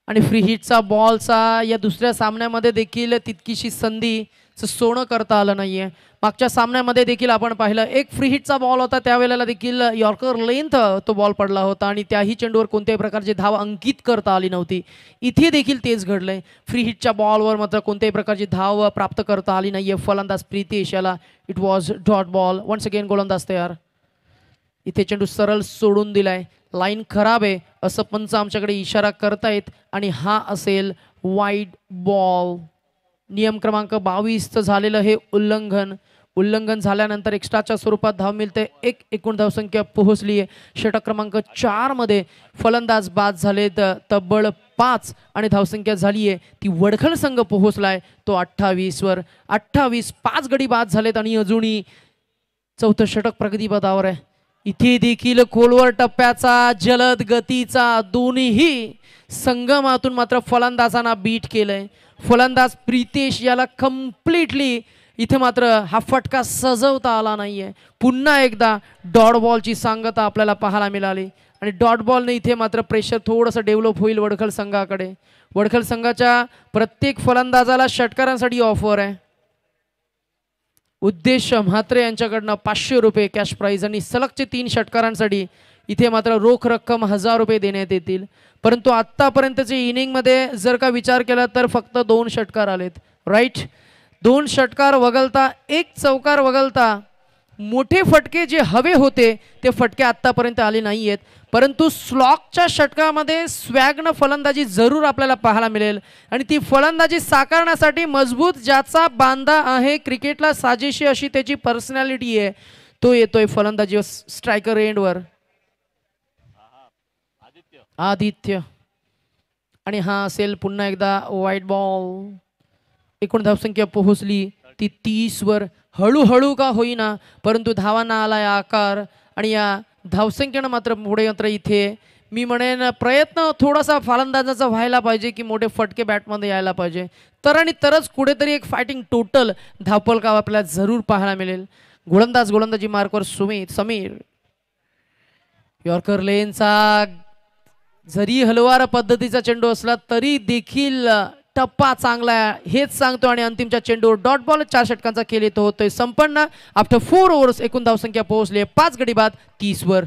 आणि फ्री हिटचा बॉलचा या दुसऱ्या सामन्यामध्ये देखील तितकीशी संधी सोनं करता आलं नाही आहे मागच्या सामन्यामध्ये देखील आपण पाहिलं एक फ्री हिटचा बॉल होता त्यावेळेला देखील यॉर्कर लेंथ तो बॉल पडला होता आणि त्याही चेंडूवर कोणत्याही प्रकारची धाव अंकित करता आली नव्हती. इथे देखील तेच घडलंय. फ्री हिटच्या बॉलवर मात्र कोणत्याही प्रकारची धाव प्राप्त करता आली नाहीये. फलंदाज प्रितेश याला it was dot ball once again गोलंदाज तयार. इथे चेंडू सरळ सोडून दिलाय. लाईन खराब आहे असं पंच आमच्याकडे इशारा करतायत आणि हा असेल वाईट बॉल नियम क्रमांक बावीसचं झालेलं हे उल्लंघन. उल्लंघन झाल्यानंतर एक्स्ट्राच्या स्वरूपात धाव मिळते. एक एकूण धावसंख्या पोहोचली आहे. षटक क्रमांक चारमध्ये फलंदाज बाद झालेत तब्बल पाच आणि धावसंख्या झाली आहे. ती वडखल संघ पोहोचलाय. तो अठ्ठावीसवर अठ्ठावीस पाच गडी बाद झालेत आणि अजूनही चौथं षटक प्रगतीपदावर आहे. इथे देखील खोलवर टप्प्याचा जलद गतीचा दोन्हीही संगमातून मात्र फलंदाजांना बीट केलंय. फलंदाज प्रितेश याला कम्प्लिटली इथे मात्र हा फटका सजवता आला नाहीये. पुन्हा एकदा डॉट बॉलची सांगता आपल्याला पाहायला मिळाली. आणि डॉट बॉलने इथे मात्र प्रेशर थोडंसं डेव्हलप होईल वडखल संघाकडे. वडखल संघाच्या प्रत्येक फलंदाजाला षटकारांसाठी ऑफर आहे. उद्देश म्हात्रे यांच्याकडनं पाचशे रुपये कॅश प्राईज आणि सलगचे तीन षटकारांसाठी इथे मात्र रोख रक्कम हजार रुपये देण्यात येतील. परंतु आत्तापर्यंतच्या इनिंगमध्ये जर का विचार केला तर फक्त दोन षटकार आलेत. राईट दोन षटकार वगळता एक चौकार वगळता मोठे फटके जे हवे होते ते फटके आत्तापर्यंत आले नाही आहेत परंतु स्लॉकच्या षटकामध्ये स्वॅग्न फलंदाजी जरूर आपल्याला पाहायला मिळेल. आणि ती फलंदाजी साकारण्यासाठी मजबूत ज्याचा बांधा आहे क्रिकेटला साजेशी अशी त्याची पर्सनॅलिटी आहे तो येतोय फलंदाजी स्ट्रायकर एंडवर आदित्य. आणि हा असेल पुन्हा एकदा व्हाईट बॉल एकूण धावसंख्या पोहोचली ती तीसवर. हळूहळू का होईना परंतु धावांना आहे आकार आणि या धावसंख्येनं मात्र पुढे मात्र इथे. मी म्हणेन प्रयत्न थोडासा फलंदाजाचा व्हायला पाहिजे की मोठे फटके बॅटमध्ये यायला पाहिजे. तर आणि तरच कुठेतरी एक फायटिंग टोटल धावपल का आपल्याला जरूर पाहायला मिळेल. गोलंदाज गोलंदाजी मार्कवर सुमित समीर. यॉर्कर लेनचा जरी हलवार पद्धतीचा चेंडू असला तरी देखील टप्पा चांगला आहे. हेच सांगतो आणि अंतिमच्या चेंडूवर डॉट बॉल चार षटकांचा खेळ येतो होतोय. संपन्न. आफ्टर फोर ओव्हर्स एकूण धावसंख्या पोहोचली आहे. पाच गडी बाद तीसवर.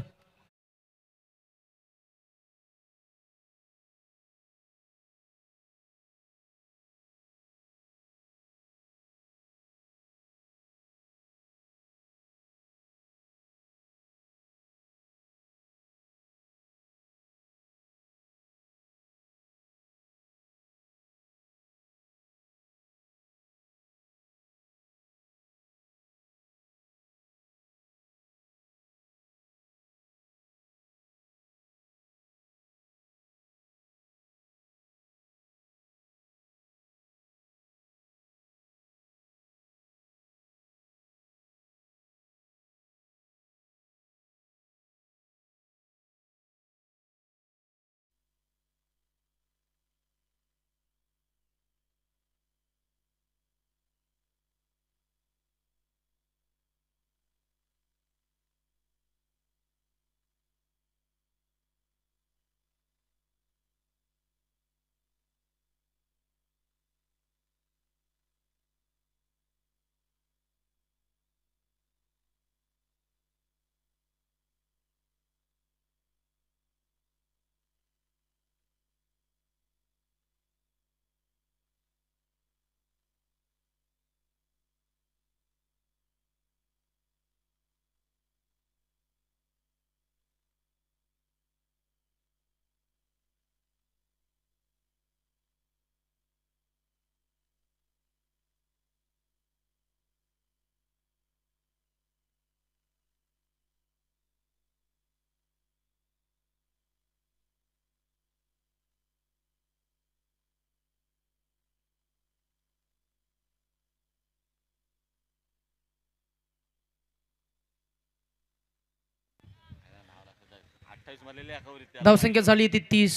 धावसंख्या झाली ती तीस.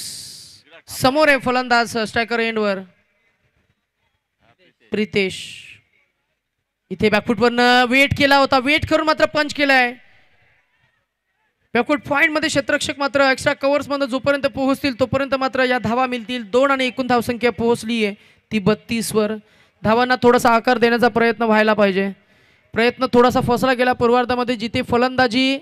समोर आहे फलंदाज स्ट्रायकर एंडवर प्रितेश. इथे बॅकफुटवरनं वेट केला होता. वेट करून मात्र पंच केलाय. बॅकफुट पॉइंटमध्ये क्षेत्ररक्षक मात्र एक्स्ट्रा कव्हर्समध्ये जोपर्यंत पोहोचतील तोपर्यंत मात्र या धावा मिळतील. दोन आणि एकूण धावसंख्या पोहोचली आहे. ती बत्तीस वर धावांना थोडासा आकार देण्याचा प्रयत्न व्हायला पाहिजे. प्रयत्न थोडासा फसला गेला. पूर्वार्धामध्ये जिथे फलंदाजी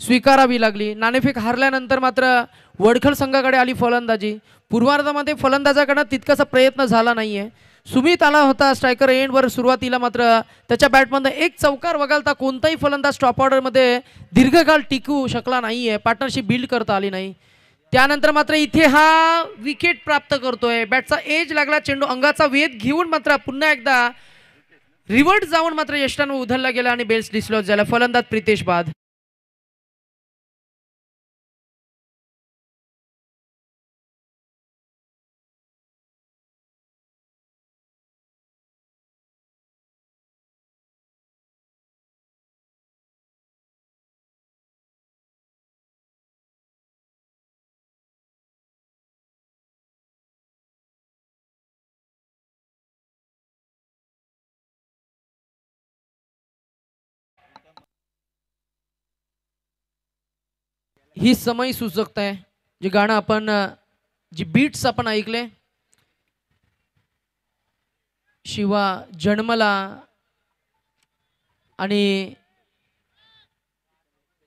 स्वीकारावी लागली. नाणेफेक हारल्यानंतर मात्र वडखळ संघाकडे आली फलंदाजी. पूर्वार्धामध्ये फलंदाजाकडनं तितकासा प्रयत्न झाला नाहीये. सुमित आला होता स्ट्रायकर एंडवर सुरुवातीला मात्र त्याच्या बॅटमधनं एक चौकार वगळता कोणताही फलंदाज टॉप ऑर्डरमध्ये दीर्घकाळ टिकू शकला नाहीये. पार्टनरशिप बिल्ड करता आली नाही. त्यानंतर मात्र इथे हा विकेट प्राप्त करतोय. बॅटचा एज लागला चेंडू अंगाचा वेध घेऊन मात्र पुन्हा एकदा रिवर्ट जाऊन मात्र यष्टांवर उधळला गेला आणि बेल्स डिस्लॉज झाला. फलंदाज प्रितेश बाद ही समय सुचकत आहे. जे गाणं आपण जी बीट्स आपण ऐकले शिवा जन्मला आणि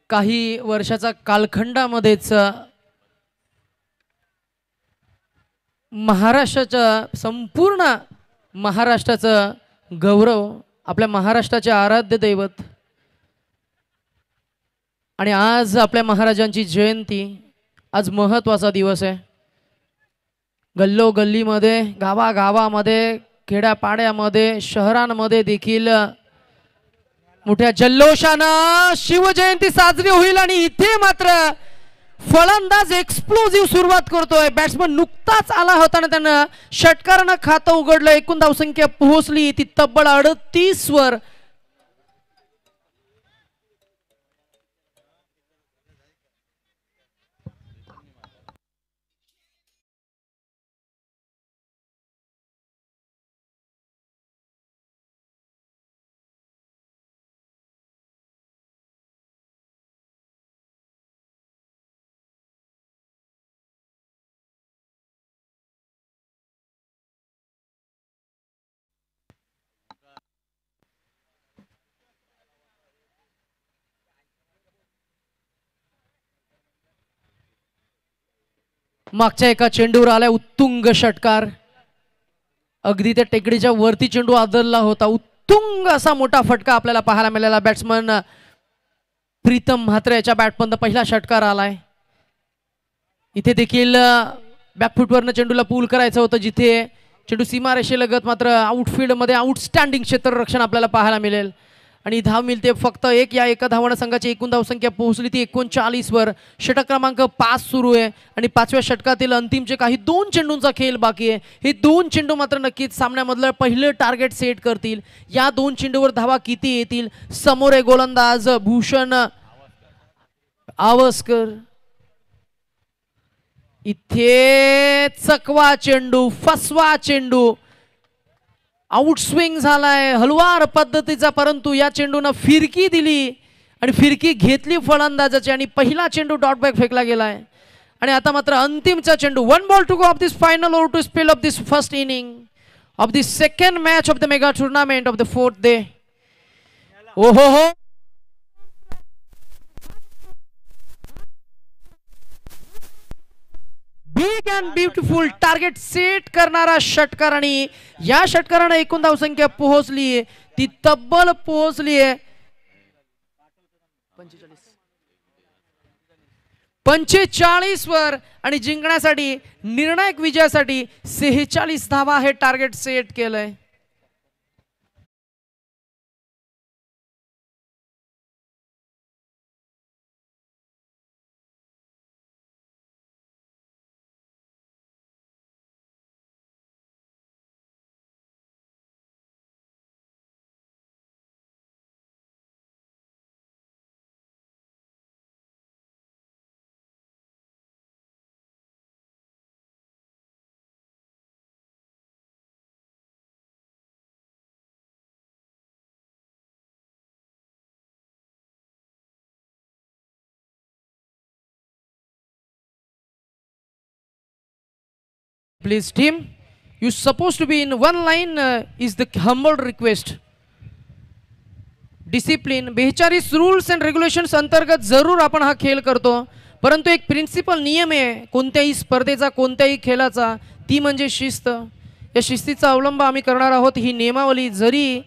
काही वर्षाचा कालखंडामध्येच महाराष्ट्राचं महाराष्ट्राच्या संपूर्ण महाराष्ट्राचं गौरव आपल्या महाराष्ट्राचे आराध्य दैवत आणि आज आपल्या महाराजांची जयंती आज महत्त्वाचा दिवस आहे. गल्लो गल्लीमध्ये गावागावामध्ये खेड्यापाड्यामध्ये शहरांमध्ये देखील मोठ्या जल्लोषानं शिवजयंती साजरी होईल आणि इथे मात्र फलंदाज एक्सप्लोजिव्ह सुरुवात करतोय. बॅट्समन नुकताच आला होता ना त्यानं षटकारानं खातं उघडलं. एकूण धावसंख्या पोहोचली. ती तब्बल अडतीस वर मागच्या एका चेंडूवर आलाय उत्तुंग षटकार. अगदी त्या टेकडीच्या वरती चेंडू आदरला होता. उत्तुंग असा मोठा फटका आपल्याला पाहायला मिळाला. बॅट्समन प्रीतम म्हात्रे याच्या बॅटपर्यंत पहिला षटकार आलाय. इथे देखील बॅकफुटवरनं चेंडूला पूल करायचं होतं जिथे चेंडू सीमारेषेलगत मात्र आउटफील्डमध्ये आउटस्टँडिंग क्षेत्ररक्षण आपल्याला पाहायला मिळेल. आणि धाव मिळते फक्त एक या एका धावणं संघाची एकूण धावसंख्या पोहोचली ती एकोणचाळीसवर षटक क्रमांक पाच सुरू आहे आणि पाचव्या षटकातील अंतिमचे काही दोन चेंडूंचा खेळ बाकी आहे हे दोन चेंडू मात्र नक्कीच सामन्यामधलं पहिलं टार्गेट सेट करतील. या दोन चेंडूवर धावा किती येतील? समोर आहे गोलंदाज भूषण आवस्कर. इथे चकवा चेंडू फसवा चेंडू. आउटस्विंग झालाय हलवार पद्धतीचा परंतु या चेंडूनं फिरकी दिली आणि फिरकी घेतली फलंदाजाची आणि पहिला चेंडू डॉट बॅक फेकला गेलाय. आणि आता मात्र अंतिमचा चेंडू one ball to go of this final over to spell of this first inning of this second match of the mega tournament of the fourth day ओ हो हो big and beautiful target set करणारा षटकार आणि या षटकारानं एकूण धावसंख्या पोहोचली ती तब्बल पोहोचली आहे. पंचेचाळीस वर आणि जिंकण्यासाठी निर्णायक विजयासाठी सेहेचाळीस धावा हे टार्गेट सेट केलंय. Please, him. you supposed to be in one line uh, is the humble request. Discipline बेचाळीस रूल्स अँड रेग्युलेशन्स अंतर्गत जरूर आपण हा खेळ करतो परंतु एक प्रिन्सिपल नियम आहे कोणत्याही स्पर्धेचा कोणत्याही खेळाचा ती म्हणजे शिस्त या शिस्तीचा अवलंब आम्ही करणार आहोत ही नियमावली जरी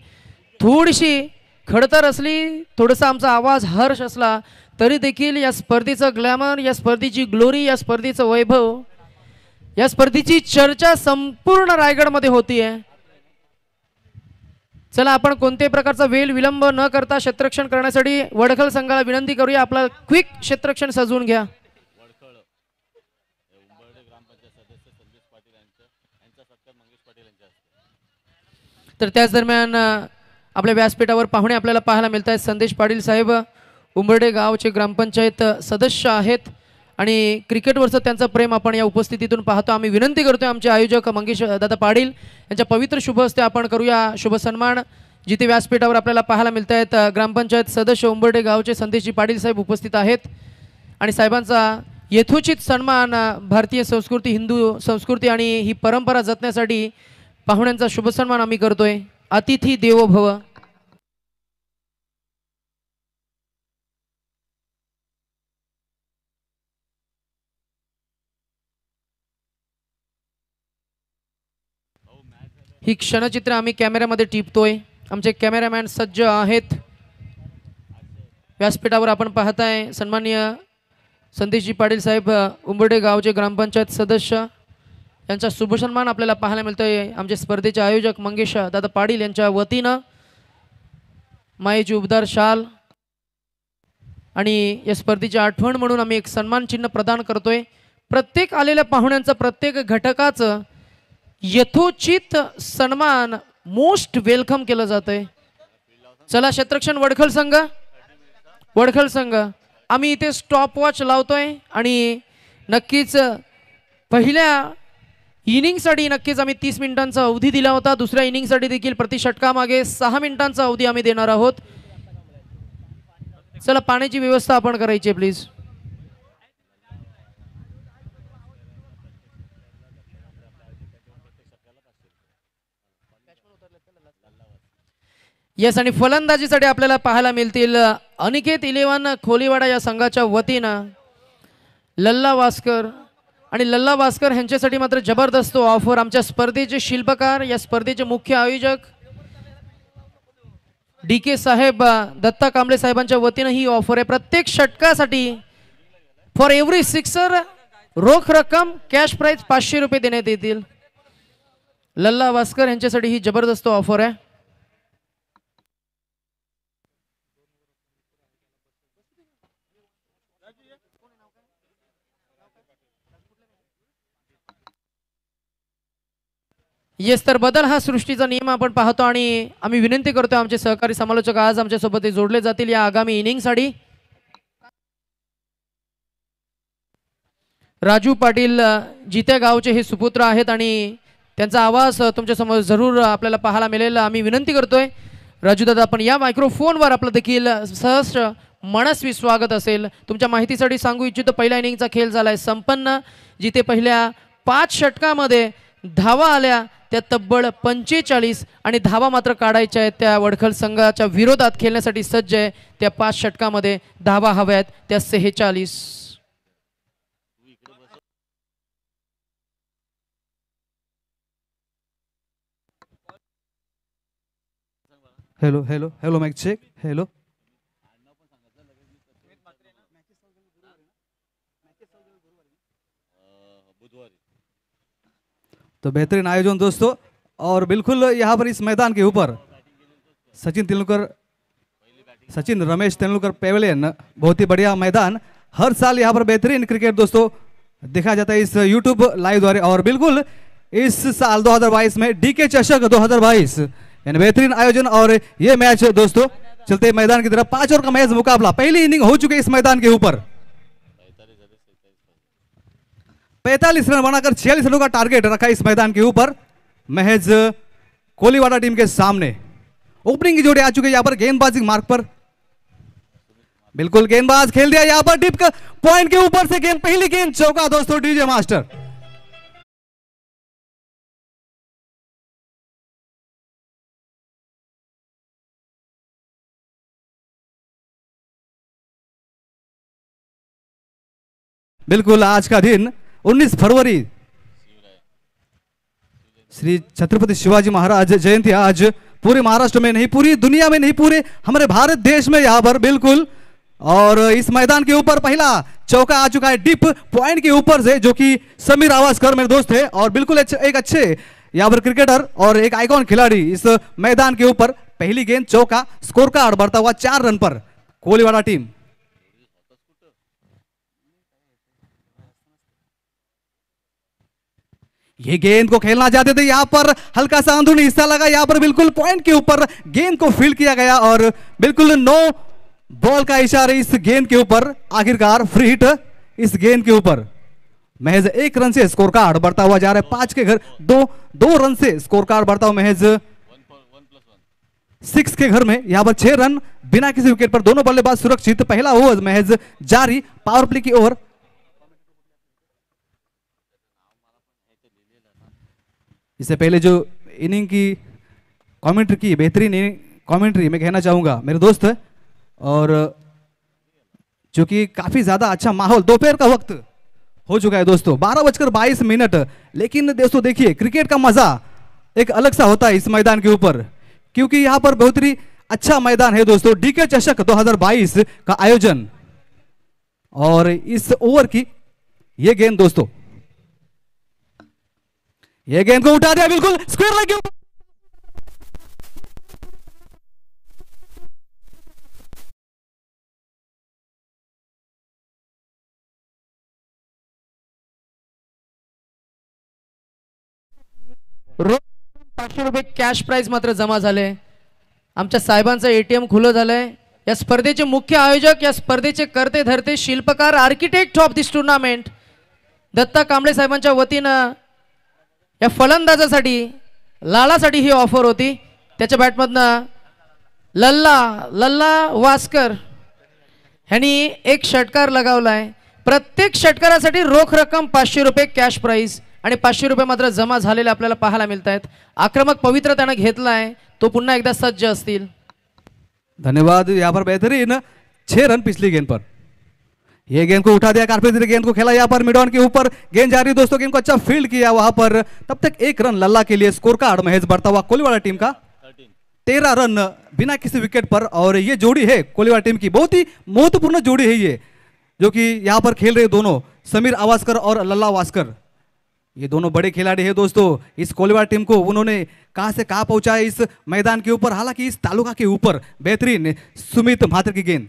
थोडीशी खडतर असली थोडासा आमचा आवाज हर्ष असला तरी देखील या स्पर्धेचं ग्लॅमर या स्पर्धेची ग्लोरी या स्पर्धेचं वैभव या स्पर्धेची चर्चा संपूर्ण रायगडमध्ये होतीये. चला आपण कोणत्याही प्रकारचा वेळ विलंब न करता क्षेत्ररक्षण करण्यासाठी वडखल संघाला विनंती करूया. आपला क्विक क्षेत्ररक्षण सजवून घ्या. तर त्याच दरम्यान आपल्या व्यासपीठावर पाहुणे आपल्याला पाहायला मिळत आहेत संदेश पाटील साहेब उंबर्डे गावचे ग्रामपंचायत सदस्य आहेत. आणि क्रिकेटवरचं त्यांचं प्रेम आपण या उपस्थितीतून पाहतो. आम्ही विनंती करतोय आमचे आयोजक मंगेश दादा पाटील यांच्या पवित्र शुभ हस्ते आपण करूया शुभ सन्मान. जिथे व्यासपीठावर आपल्याला पाहायला मिळत आहेत ग्रामपंचायत सदस्य उंबर्डे गावचे संदेशजी पाटील साहेब उपस्थित आहेत. आणि साहेबांचा यथोचित सन्मान भारतीय संस्कृती हिंदू संस्कृती आणि ही परंपरा जपण्यासाठी पाहुण्यांचा शुभ सन्मान आम्ही करतोय. अतिथी देवो भव ही क्षणचित्र आम्ही कॅमेऱ्यामध्ये टिपतोय. आमचे कॅमेरामॅन सज्ज आहेत. व्यासपीठावर आपण पाहताय सन्माननीय संदेशजी पाटील साहेब उंबर्डे गावचे ग्रामपंचायत सदस्य. यांचा शुभसन्मान आपल्याला पाहायला मिळतोय. आमचे स्पर्धेचे आयोजक मंगेश दादा पाटील यांच्या वतीनं. मायेची उबदार शाल. आणि या स्पर्धेची आठवण म्हणून आम्ही एक सन्मान चिन्ह प्रदान करतोय. प्रत्येक आलेल्या पाहुण्यांचं प्रत्येक घटकाचं यथोचित सन्मान मोस्ट वेलकम केलं जातंय. चला शत्रक्षण वडखल संघ. वडखल संघ. आम्ही इथे स्टॉप वॉच लावतोय आणि नक्कीच पहिल्या इनिंगसाठी नक्कीच आम्ही तीस मिनिटांचा अवधी दिला होता. दुसऱ्या इनिंगसाठी देखील प्रतिषटकामागे सहा मिनिटांचा अवधी आम्ही देणार आहोत. चला पाण्याची व्यवस्था आपण करायची आहे प्लीज येस आणि फलंदाजीसाठी आपल्याला पाहायला मिळतील अनिकेत इलेवन खोलीवाडा या संघाच्या वतीनं लल्ला वास्कर. आणि लल्ला भास्कर ह्यांच्यासाठी मात्र जबरदस्त ऑफर आमच्या स्पर्धेचे शिल्पकार या स्पर्धेचे मुख्य आयोजक डी के साहेब दत्ता कांबळे साहेबांच्या वतीनं ही ऑफर आहे. प्रत्येक षटकासाठी फॉर एव्हरी सिक्सर रोख रक्कम कॅश प्राईज पाचशे रुपये देण्यात येतील. लल्ला भास्कर यांच्यासाठी ही जबरदस्त ऑफर आहे. येस तर बदल हा सृष्टीचा नियम आपण पाहतो आणि आम्ही विनंती करतो आमचे सहकारी समालोचक आज आमच्यासोबत जोडले जातील या आगामी इनिंगसाठी राजू पाटील जित्या जिते गावचे हे सुपुत्र आहेत आणि त्यांचा आवाज तुमच्यासमोर जरूर आपल्याला पाहायला मिळेल. आम्ही विनंती करतोय. राजू दादा आपण या मायक्रोफोनवर आपलं देखील सहज मनस्वी स्वागत असेल. तुमच्या माहितीसाठी सांगू इच्छितो पहिल्या इनिंगचा खेळ झालाय संपन्न. जिथे पहिल्या पाच षटकामध्ये धावा आल्या. त्या तब्बल पंचेचाळीस आणि धावा मात्र काढायच्या आहेत. त्या वडखल संघाच्या विरोधात खेळण्यासाठी सज्ज आहे. त्या पाच षटकामध्ये धावा हव्या आहेत त्या सेहेचाळीस. Hello hello hello mike check hello तो बेहतरीन आयोजन दोस्तों, और बिल्कुल यहाँ पर इस मैदान के ऊपर सचिन तेंदुलकर, सचिन रमेश तेंदुलकर पेवेलियन बहुत ही बढ़िया मैदान। हर साल यहाँ पर बेहतरीन क्रिकेट दोस्तों, देखा जाता है इस यूट्यूब लाइव द्वारा। और बिल्कुल इस साल 2022 में डीके चषक 2022 यानी बेहतरीन आयोजन। और ये मैच दोस्तों, चलते मैदान की तरफ़। पाँच ओवर का मैच मुकाबला, पहली इनिंग हो चुकी इस मैदान के ऊपर। पैंतालीस रन बनाकर छियालीस रनों का टारगेट रखा इस मैदान के ऊपर। महज कोलीवाड़ा टीम के सामने। ओपनिंग की जोड़ी आ चुकी यहाँ पर गेंदबाजी मार्ग पर। बिल्कुल गेंदबाज खेल दिया यहाँ पर का पॉइंट के ऊपर से गेंद पहली गेंद चौका दोस्तों, डीजे मास्टर। बिल्कुल आज का दिन 19 फरवरी। श्री छत्रपति शिवाजी महाराज जयंती आज पूरे महाराष्ट्र में नहीं, पूरी दुनिया में नहीं, पूरे हमारे भारत देश में यहाँ पर, बिल्कुल। और इस मैदान के ऊपर पहला चौका आ चुका है डिप पॉइंट के ऊपर से, जो कि समीर आवासकर मेरे दोस्त है और बिल्कुल एक अच्छे यहाँ पर क्रिकेटर और एक आइकॉन खिलाड़ी इस मैदान के ऊपर, पहली गेंद, चौका स्कोर कार्ड बढ़ता हुआ चार रन पर कोहलीवाड़ा टीम। ये गेंद को खेलना चाहते थे यहाँ पर। हल्का सा अंदरूनी हिस्सा लगा, यहाँ पर बिल्कुल पॉइंट के ऊपर गेंद को फ़ील्ड किया गया और बिल्कुल नो बॉल का इशारा इस गेंद के ऊपर। आखिरकार फ्री हिट इस गेंद के ऊपर। महज एक रन से स्कोर कार्ड बढ़ता हुआ जा रहा है। पाँच के घर, दो दो रन से स्कोर कार्ड बढ़ता हुआ महज सिक्स के घर में यहाँ पर छह रन, बिना किसी विकेट पर दोनों बल्लेबाज सुरक्षित। पहला ओवर महज जारी पावर प्ले की ओवर इससे पहले जो इनिंग की कमेंट्री की, बेहतरीन कमेंट्री मैं कहना चाहूँगा, मेरे दोस्त, और जो कि काफ़ी ज़्यादा अच्छा माहौल दोपहर का वक्त हो चुका है दोस्तों। बारह बजकर बाईस मिनट, लेकिन दोस्तों देखिए, क्रिकेट का मज़ा एक अलग सा होता है इस मैदान के ऊपर, क्योंकि यहाँ पर बहुत ही अच्छा मैदान है दोस्तों, डीके चषक 2022 का आयोजन। और इस ओवर की ये गेंद दोस्तों ये गेंद को उठा दिया बिल्कुल। स्क्वायर लेग पाचशे रुपये कॅश प्राइस मात्र जमा झाले. आमच्या साहेबांचं एटीएम खुलं झालंय. या स्पर्धेचे मुख्य आयोजक या स्पर्धेचे करते धरते शिल्पकार architect of this tournament Datta Kamble साहेबांच्या वतीनं या फलंदाजासाठी लालासाठी ही ऑफर होती. त्याच्या बॅटमधनं लल्ला लल्ला वास्कर ह्यांनी एक षटकार लगावलाय. प्रत्येक षटकारासाठी रोख रक्कम पाचशे रुपये कॅश प्राईज आणि पाचशे रुपये मात्र जमा झालेले आपल्याला पाहायला मिळत आहेत आक्रमक पवित्र त्यानं घेतलाय. तो पुन्हा एकदा सज्ज असतील. धन्यवाद. यहाँ पर बेहतरीन छे रन पिछली गेंद पर. ये गेंद को उठा दिया कारपेट से गेंद को खेला यहाँ पर मिडॉन के ऊपर। गेंद जा रही दोस्तों, गेंद को अच्छा फ़ील्ड किया वहाँ पर। तब तक एक रन लल्ला के लिए स्कोर कार्ड महज बढ़ता हुआ कोहलीवाला टीम का। तेरह रन बिना किसी विकेट पर और ये जोड़ी है कोहलीवाला टीम की। बहुत ही महत्वपूर्ण जोड़ी है ये, जो कि यहाँ पर खेल रहे दोनों, समीर आवास्कर और लल्ला वास्कर ये दोनों बड़े खिलाड़ी हैं दोस्तों, इस कोहलीवाला टीम को उन्होंने कहाँ से कहाँ पहुँचाया इस मैदान के ऊपर, हालाँकि इस तालुका के ऊपर बेहतरीन सुमित माथुर की गेंद।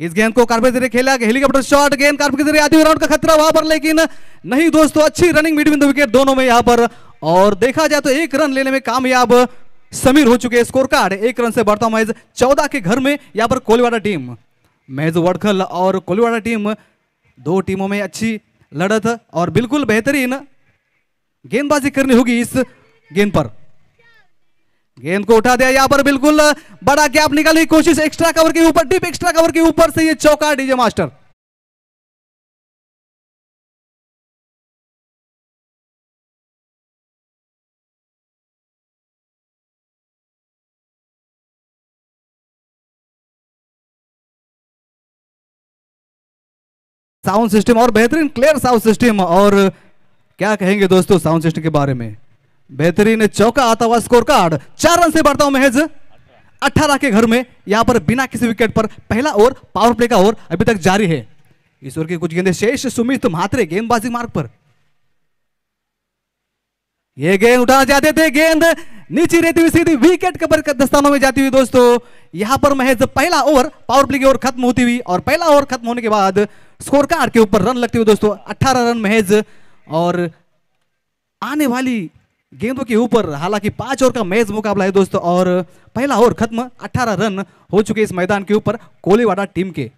इस गेंद को कार्पेट ज़रिए खेला हेलीकॉप्टर शॉट गेंद कार्पेट के ज़रिए आधी राउंड का खतरा वहाँ पर, लेकिन नहीं दोस्तों, अच्छी रनिंग बिटवीन द विकेट दोनों में यहाँ पर। और देखा जाए तो एक रन लेने में कामयाब समीर हो चुके स्कोर कार्ड एक रन से बढ़ता मैच चौदह के घर में, यहाँ पर कोहलीवाला टीम। महज वड़खल और कोहलीवाला टीम दो टीमों में अच्छी लड़त और बिल्कुल बेहतरीन गेंदबाजी करनी होगी इस गेंद पर। गेंद को उठा दिया यहाँ पर, बिल्कुल बड़ा गैप निकालने की कोशिश एक्स्ट्रा कवर के ऊपर डीप एक्स्ट्रा कवर के ऊपर से ये चौका डीजे मास्टर साउंड सिस्टम और बेहतरीन क्लियर साउंड सिस्टम और क्या कहेंगे दोस्तों साउंड सिस्टम के बारे में? बेहतरीन चौका आता हुआ स्कोर कार्ड चार रन से बढ़ता हूँ महज अठारह के घर में यहाँ पर बिना किसी विकेट पर पहला ओवर पावर प्ले का ओवर अभी तक जारी है। इस ओवर की कुछ गेंदें शेष सुमित म्हात्रे गेंदबाजी मार्ग पर। ये गेंद उठाना चाहते थे गेंद। नीचे रहती हुई सीधी विकेट के पर दस्तानों में जाती हुई दोस्तों। यहाँ पर महज पहला ओवर पावर प्ले की ओवर खत्म होती हुई और पहला ओवर खत्म होने के बाद स्कोर कार्ड के ऊपर रन लगते हुए दोस्तों 18 रन महज और आने वाली गेंदों के ऊपर हालांकि पांच ओवर का मैच मुकाबला है दोस्तों और पहला ओवर खत्म 18 रन हो चुके इस मैदान के ऊपर कोलीवाड़ा टीम के।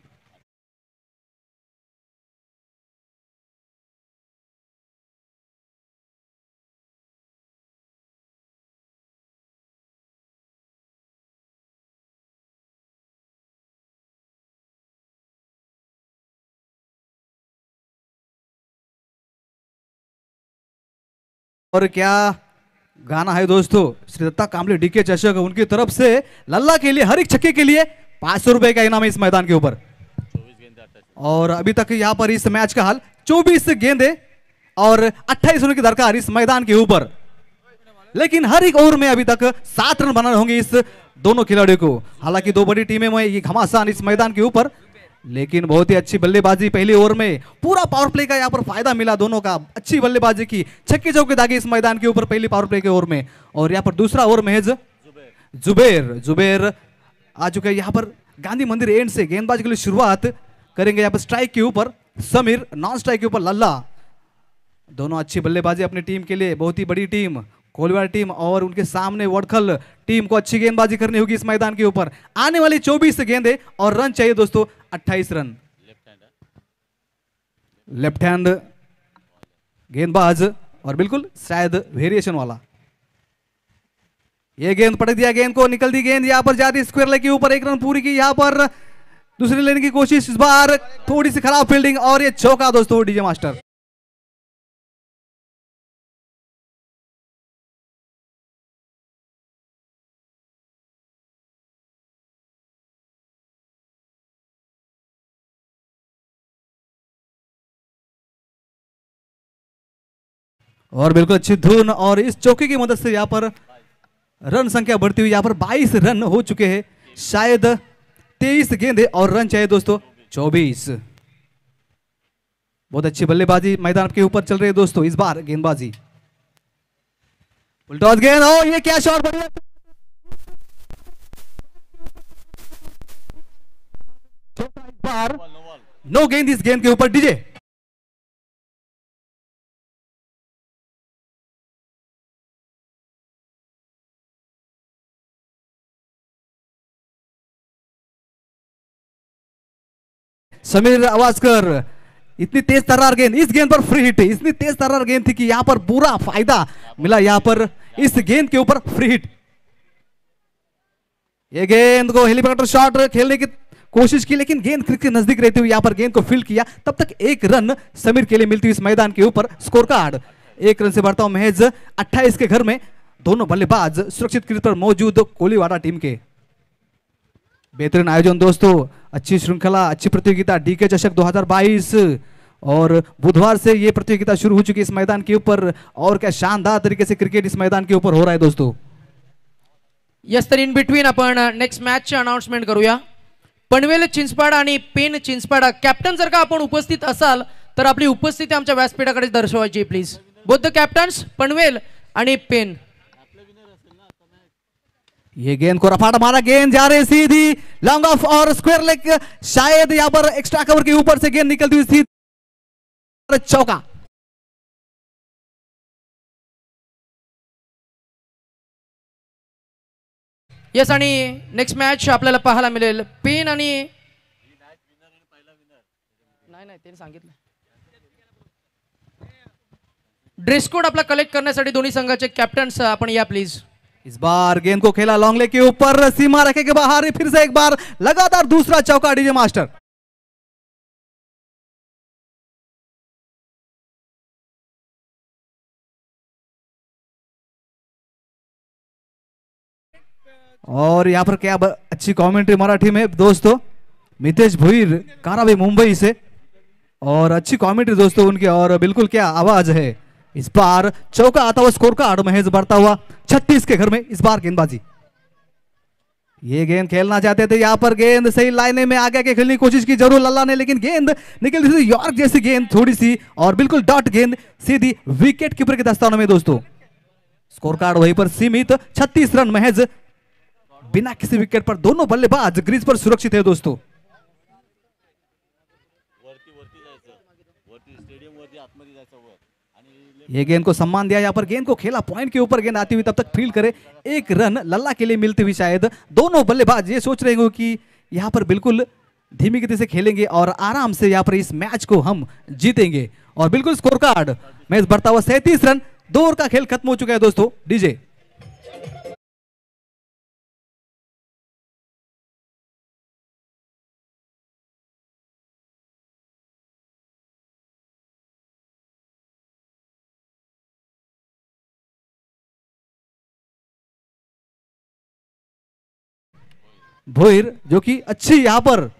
और क्या गाना है दोस्तों? श्री दत्ता कामले, डीके चषक, उनकी तरफ़ से लल्ला के लिए, हर एक छक्के के लिए पाँच सौ रुपए का इनाम है इस मैदान के ऊपर। और अभी तक यहाँ पर इस मैच का हाल चौबीस गेंदे और अट्ठाईस रन की दरकार इस मैदान के ऊपर। लेकिन हर एक ओवर में अभी तक सात रन बनाने होंगे इस दोनों खिलाड़ियों को। हालाँकि दो बड़ी टीमें में ये घमासान इस मैदान के ऊपर। लेकिन बहुत ही अच्छी बल्लेबाजी पहले ओवर में। पूरा पावर प्ले का यहाँ पर फ़ायदा मिला दोनों का। अच्छी बल्लेबाजी की। छक्के चौके दागे इस मैदान के ऊपर पहली पावर प्ले के ओवर में। और यहाँ पर दूसरा ओवर महज जुबेर। जुबेर आ चुके यहाँ पर गांधी मंदिर एंड से। गेंदबाजी के लिए शुरुआत करेंगे यहाँ पर स्ट्राइक के ऊपर। समीर नॉन स्ट्राइक के ऊपर लल्ला। दोनों अच्छी बल्लेबाजी अपनी टीम के लिए। बहुत ही बड़ी टीम कोलवार टीम और उनके सामने वडखल टीम को अच्छी गेंदबाजी करनी होगी इस मैदान के ऊपर। आने वाली 24 गेंदे और रन चाहिए दोस्तों। 28 रन। लेफ़्ट हैंड गेंदबाज और बिल्कुल शायद वेरिएशन वाला। ये गेंद पटक दिया गेंद को निकल दी गेंद यहाँ पर जाती स्क्वायर लेग के ऊपर एक रन पूरी की यहाँ पर दूसरी लेने की कोशिश इस बार थोड़ी सी खराब फील्डिंग और ये चौका दोस्तों डीजे मास्टर और बिल्कुल अच्छी धुन और इस चौके की मदद से यहाँ पर रन संख्या बढ़ती हुई यहाँ पर 22 रन हो चुके हैं। शायद 23 गेंदे और रन चाहिए दोस्तों 24 बहुत अच्छी बल्लेबाजी मैदान के ऊपर चल रही है दोस्तों, इस बार गेंदबाजी। उल्टॉस गेंद हो ये क्या शॉट बढ़िया। बार नो गेंद इस गेंद के ऊपर, डीजे। समीर आवाजकर इतनी तेज तर्रार गेंद, इस गेंद पर फ्री हिट इतनी तेज तर्रार गेंद थी कि यहाँ पर पूरा फ़ायदा मिला यहाँ पर, इस गेंद के ऊपर फ्री हिट ये गेंद को हेलीकॉप्टर शॉट खेलने की कोशिश की, लेकिन गेंद क्रिक के नज़दीक रहते हुए यहाँ पर गेंद को फ़ील्ड किया। तब तक एक रन समीर के लिए मिलती हुई इस मैदान के ऊपर स्कोर कार्ड एक रन से बढ़ता हूँ महज 28 के घर में दोनों बल्लेबाज सुरक्षित क्रिकेट पर मौजूद कोहलीवाड़ा टीम के। बेहतरीन आयोजन दोस्तों अच्छी श्रृंखला अच्छी प्रतियोगिता डीके चषक 2022 और बुधवार से ये प्रतियोगिता शुरू हो चुकी है इस मैदान के ऊपर। और क्या शानदार तरीके से क्रिकेट इस मैदान के ऊपर हो रहा है दोस्तों। यस तर इन बिटवीन आपण नेक्स्ट मॅचचे अनाउन्समेंट करूया। पनवेल चिंचपाड आणि पेन चिंचपाडा कॅप्टन जर का आपण उपस्थित असाल तर आपली उपस्थिती आमच्या व्यासपीठाकडे दर्शवायची please both the captains Panvel आणि पेन. ये गेंद को रफाट मारा गेंद जा रही सीधी लॉन्ग ऑफ और स्क्वायर लेग शायद यहां पर एक्स्ट्रा कवर के ऊपर से गेंद निकलती हुई सीधी। चौका। येस आणि नेक्स्ट मॅच आपल्याला पाहायला मिळेल. पेन आणि नाही नाही त्यांनी सांगितलं. ड्रेस कोड आपला कलेक्ट करण्यासाठी दोन्ही संघाचे कॅप्टन्स आपण या प्लीज इस बार गेंद को खेला लॉन्ग लेग के ऊपर, सीमा रखे के बाहर, फिर से एक बार लगातार दूसरा चौका डीजे मास्टर। और यहाँ पर क्या अच्छी कमेंट्री मराठी में, दोस्तों, मितेश भुईर कारावे मुंबई से। और अच्छी कमेंट्री दोस्तों उनकी, और बिल्कुल क्या आवाज़ है। इस बार चौका आता हुआ, स्कोर का महेज बढ़ता हुआ, छत्तीस के घर में इस बार गेंदबाजी। ये गेंद खेलना चाहते थे, यहाँ पर गेंद सही लाइने में आगे के खेलने की कोशिश की, ज़रूर लल्ला ने, लेकिन गेंद निकल रही थी यॉर्क जैसी गेंद, थोड़ी सी, और बिल्कुल डॉट गेंद, सीधी विकेट कीपर के दस्तानों में दोस्तों। स्कोर कार्ड वहीं पर सीमित 36 रन महज बिना किसी विकेट पर, दोनों बल्लेबाज ग्रीज पर सुरक्षित है दोस्तों। ये गेंद को सम्मान दिया, यहाँ पर गेंद को खेला पॉइंट के ऊपर गेंद आती हुई तब तक फ़ील्ड करे। एक रन लल्ला के लिए मिलती हुई शायद। दोनों बल्लेबाज ये सोच रहे हो कि यहाँ पर बिल्कुल धीमी गति से खेलेंगे और आराम से यहाँ पर इस मैच को हम जीतेंगे। और बिल्कुल स्कोर कार्ड मैच बढ़ता हुआ सैंतीस रन, दो ओवर का खेल खत्म हो चुका है दोस्तों। डीजे भोईर जो कि अच्छी यहाँ पर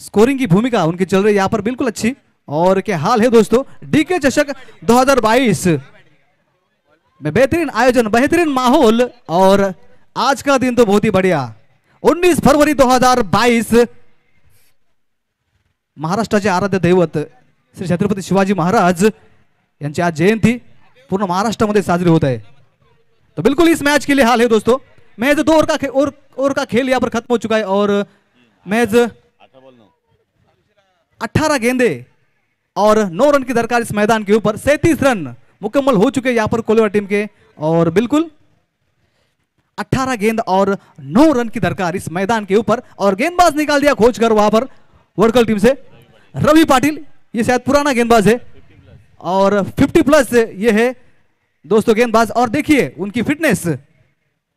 स्कोरिंग की भूमिका उनकी चल रही है यहाँ पर बिल्कुल अच्छी। और क्या हाल है दोस्तों? डीके चषक 2022 में बेहतरीन आयोजन बेहतरीन माहौल और आज का दिन तो बहुत ही बढ़िया। 19 फरवरी 2022 महाराष्ट्राचे आराध्य दैवत श्री छत्रपती शिवाजी महाराज यांची आज जयंती पूर्ण महाराष्ट्रामध्ये साजरी होत आहे. तो बिल्कुल इस मैच के लिए हाल है दोस्तों। मैच दो ओवर का ओवर, ओवर का खेल यहाँ पर खत्म हो चुका है और मैच अट्ठारह गेंदे और नौ रन की दरकार इस मैदान के ऊपर सैतीस रन मुकम्मल हो चुके हैं यहाँ पर कोलेवा टीम के और बिल्कुल 18 गेंद और 9 रन की दरकार इस मैदान के ऊपर और गेंदबाज निकाल दिया खोज कर वहाँ पर वर्कल टीम से। रवि पाटिल ये शायद पुराना गेंदबाज है और 50 प्लस ये है दोस्तों गेंदबाज और देखिए उनकी फिटनेस।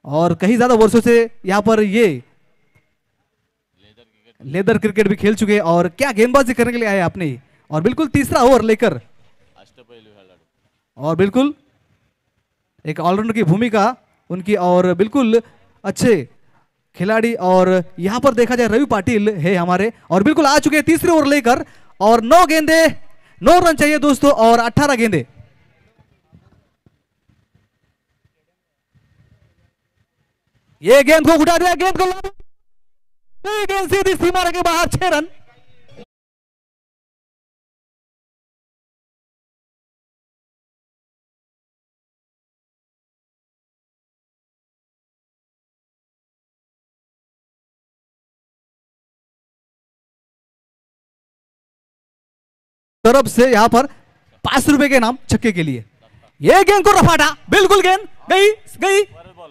और कहीं ज़्यादा वर्षों से यहाँ पर ये लेदर क्रिकेट भी खेल चुके हैं और क्या गेंदबाजी करने के लिए आए आपने? और बिल्कुल तीसरा ओवर लेकर और बिल्कुल एक ऑलराउंडर की भूमिका उनकी और बिल्कुल अच्छे खिलाड़ी और यहाँ पर देखा जाए रवि पाटिल है हमारे और बिल्कुल आ चुके हैं तीसरे ओवर लेकर और नौ गेंदे, नौ रन चाहिए दोस्तों और अट्ठारह गेंदे। ये गेंद को उठा दिया, गेंद को गेंद सीधी सीमा के बाहर, छह रन। तरफ़ से यहाँ पर पाँच रुपए के नाम छक्के के लिए। ये गेंद को रफाटा, बिल्कुल गेंद, गई गई।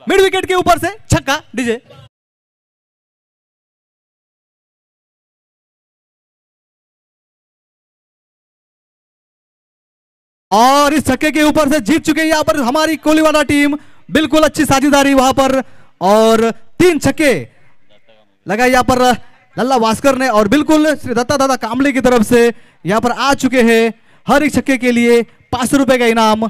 मिड विकेट के ऊपर से छक्का, डीजे। और इस छक्के के ऊपर से जीत चुके यहाँ पर हमारी कोलीवाला टीम। बिल्कुल अच्छी साझेदारी वहाँ पर। और तीन छक्के लगाए यहाँ पर लल्ला वास्कर ने और बिल्कुल श्री दत्ता दादा कामले की तरफ़ से यहाँ पर आ चुके हैं। हर एक छक्के के लिए पाँच सौ रुपए का इनाम।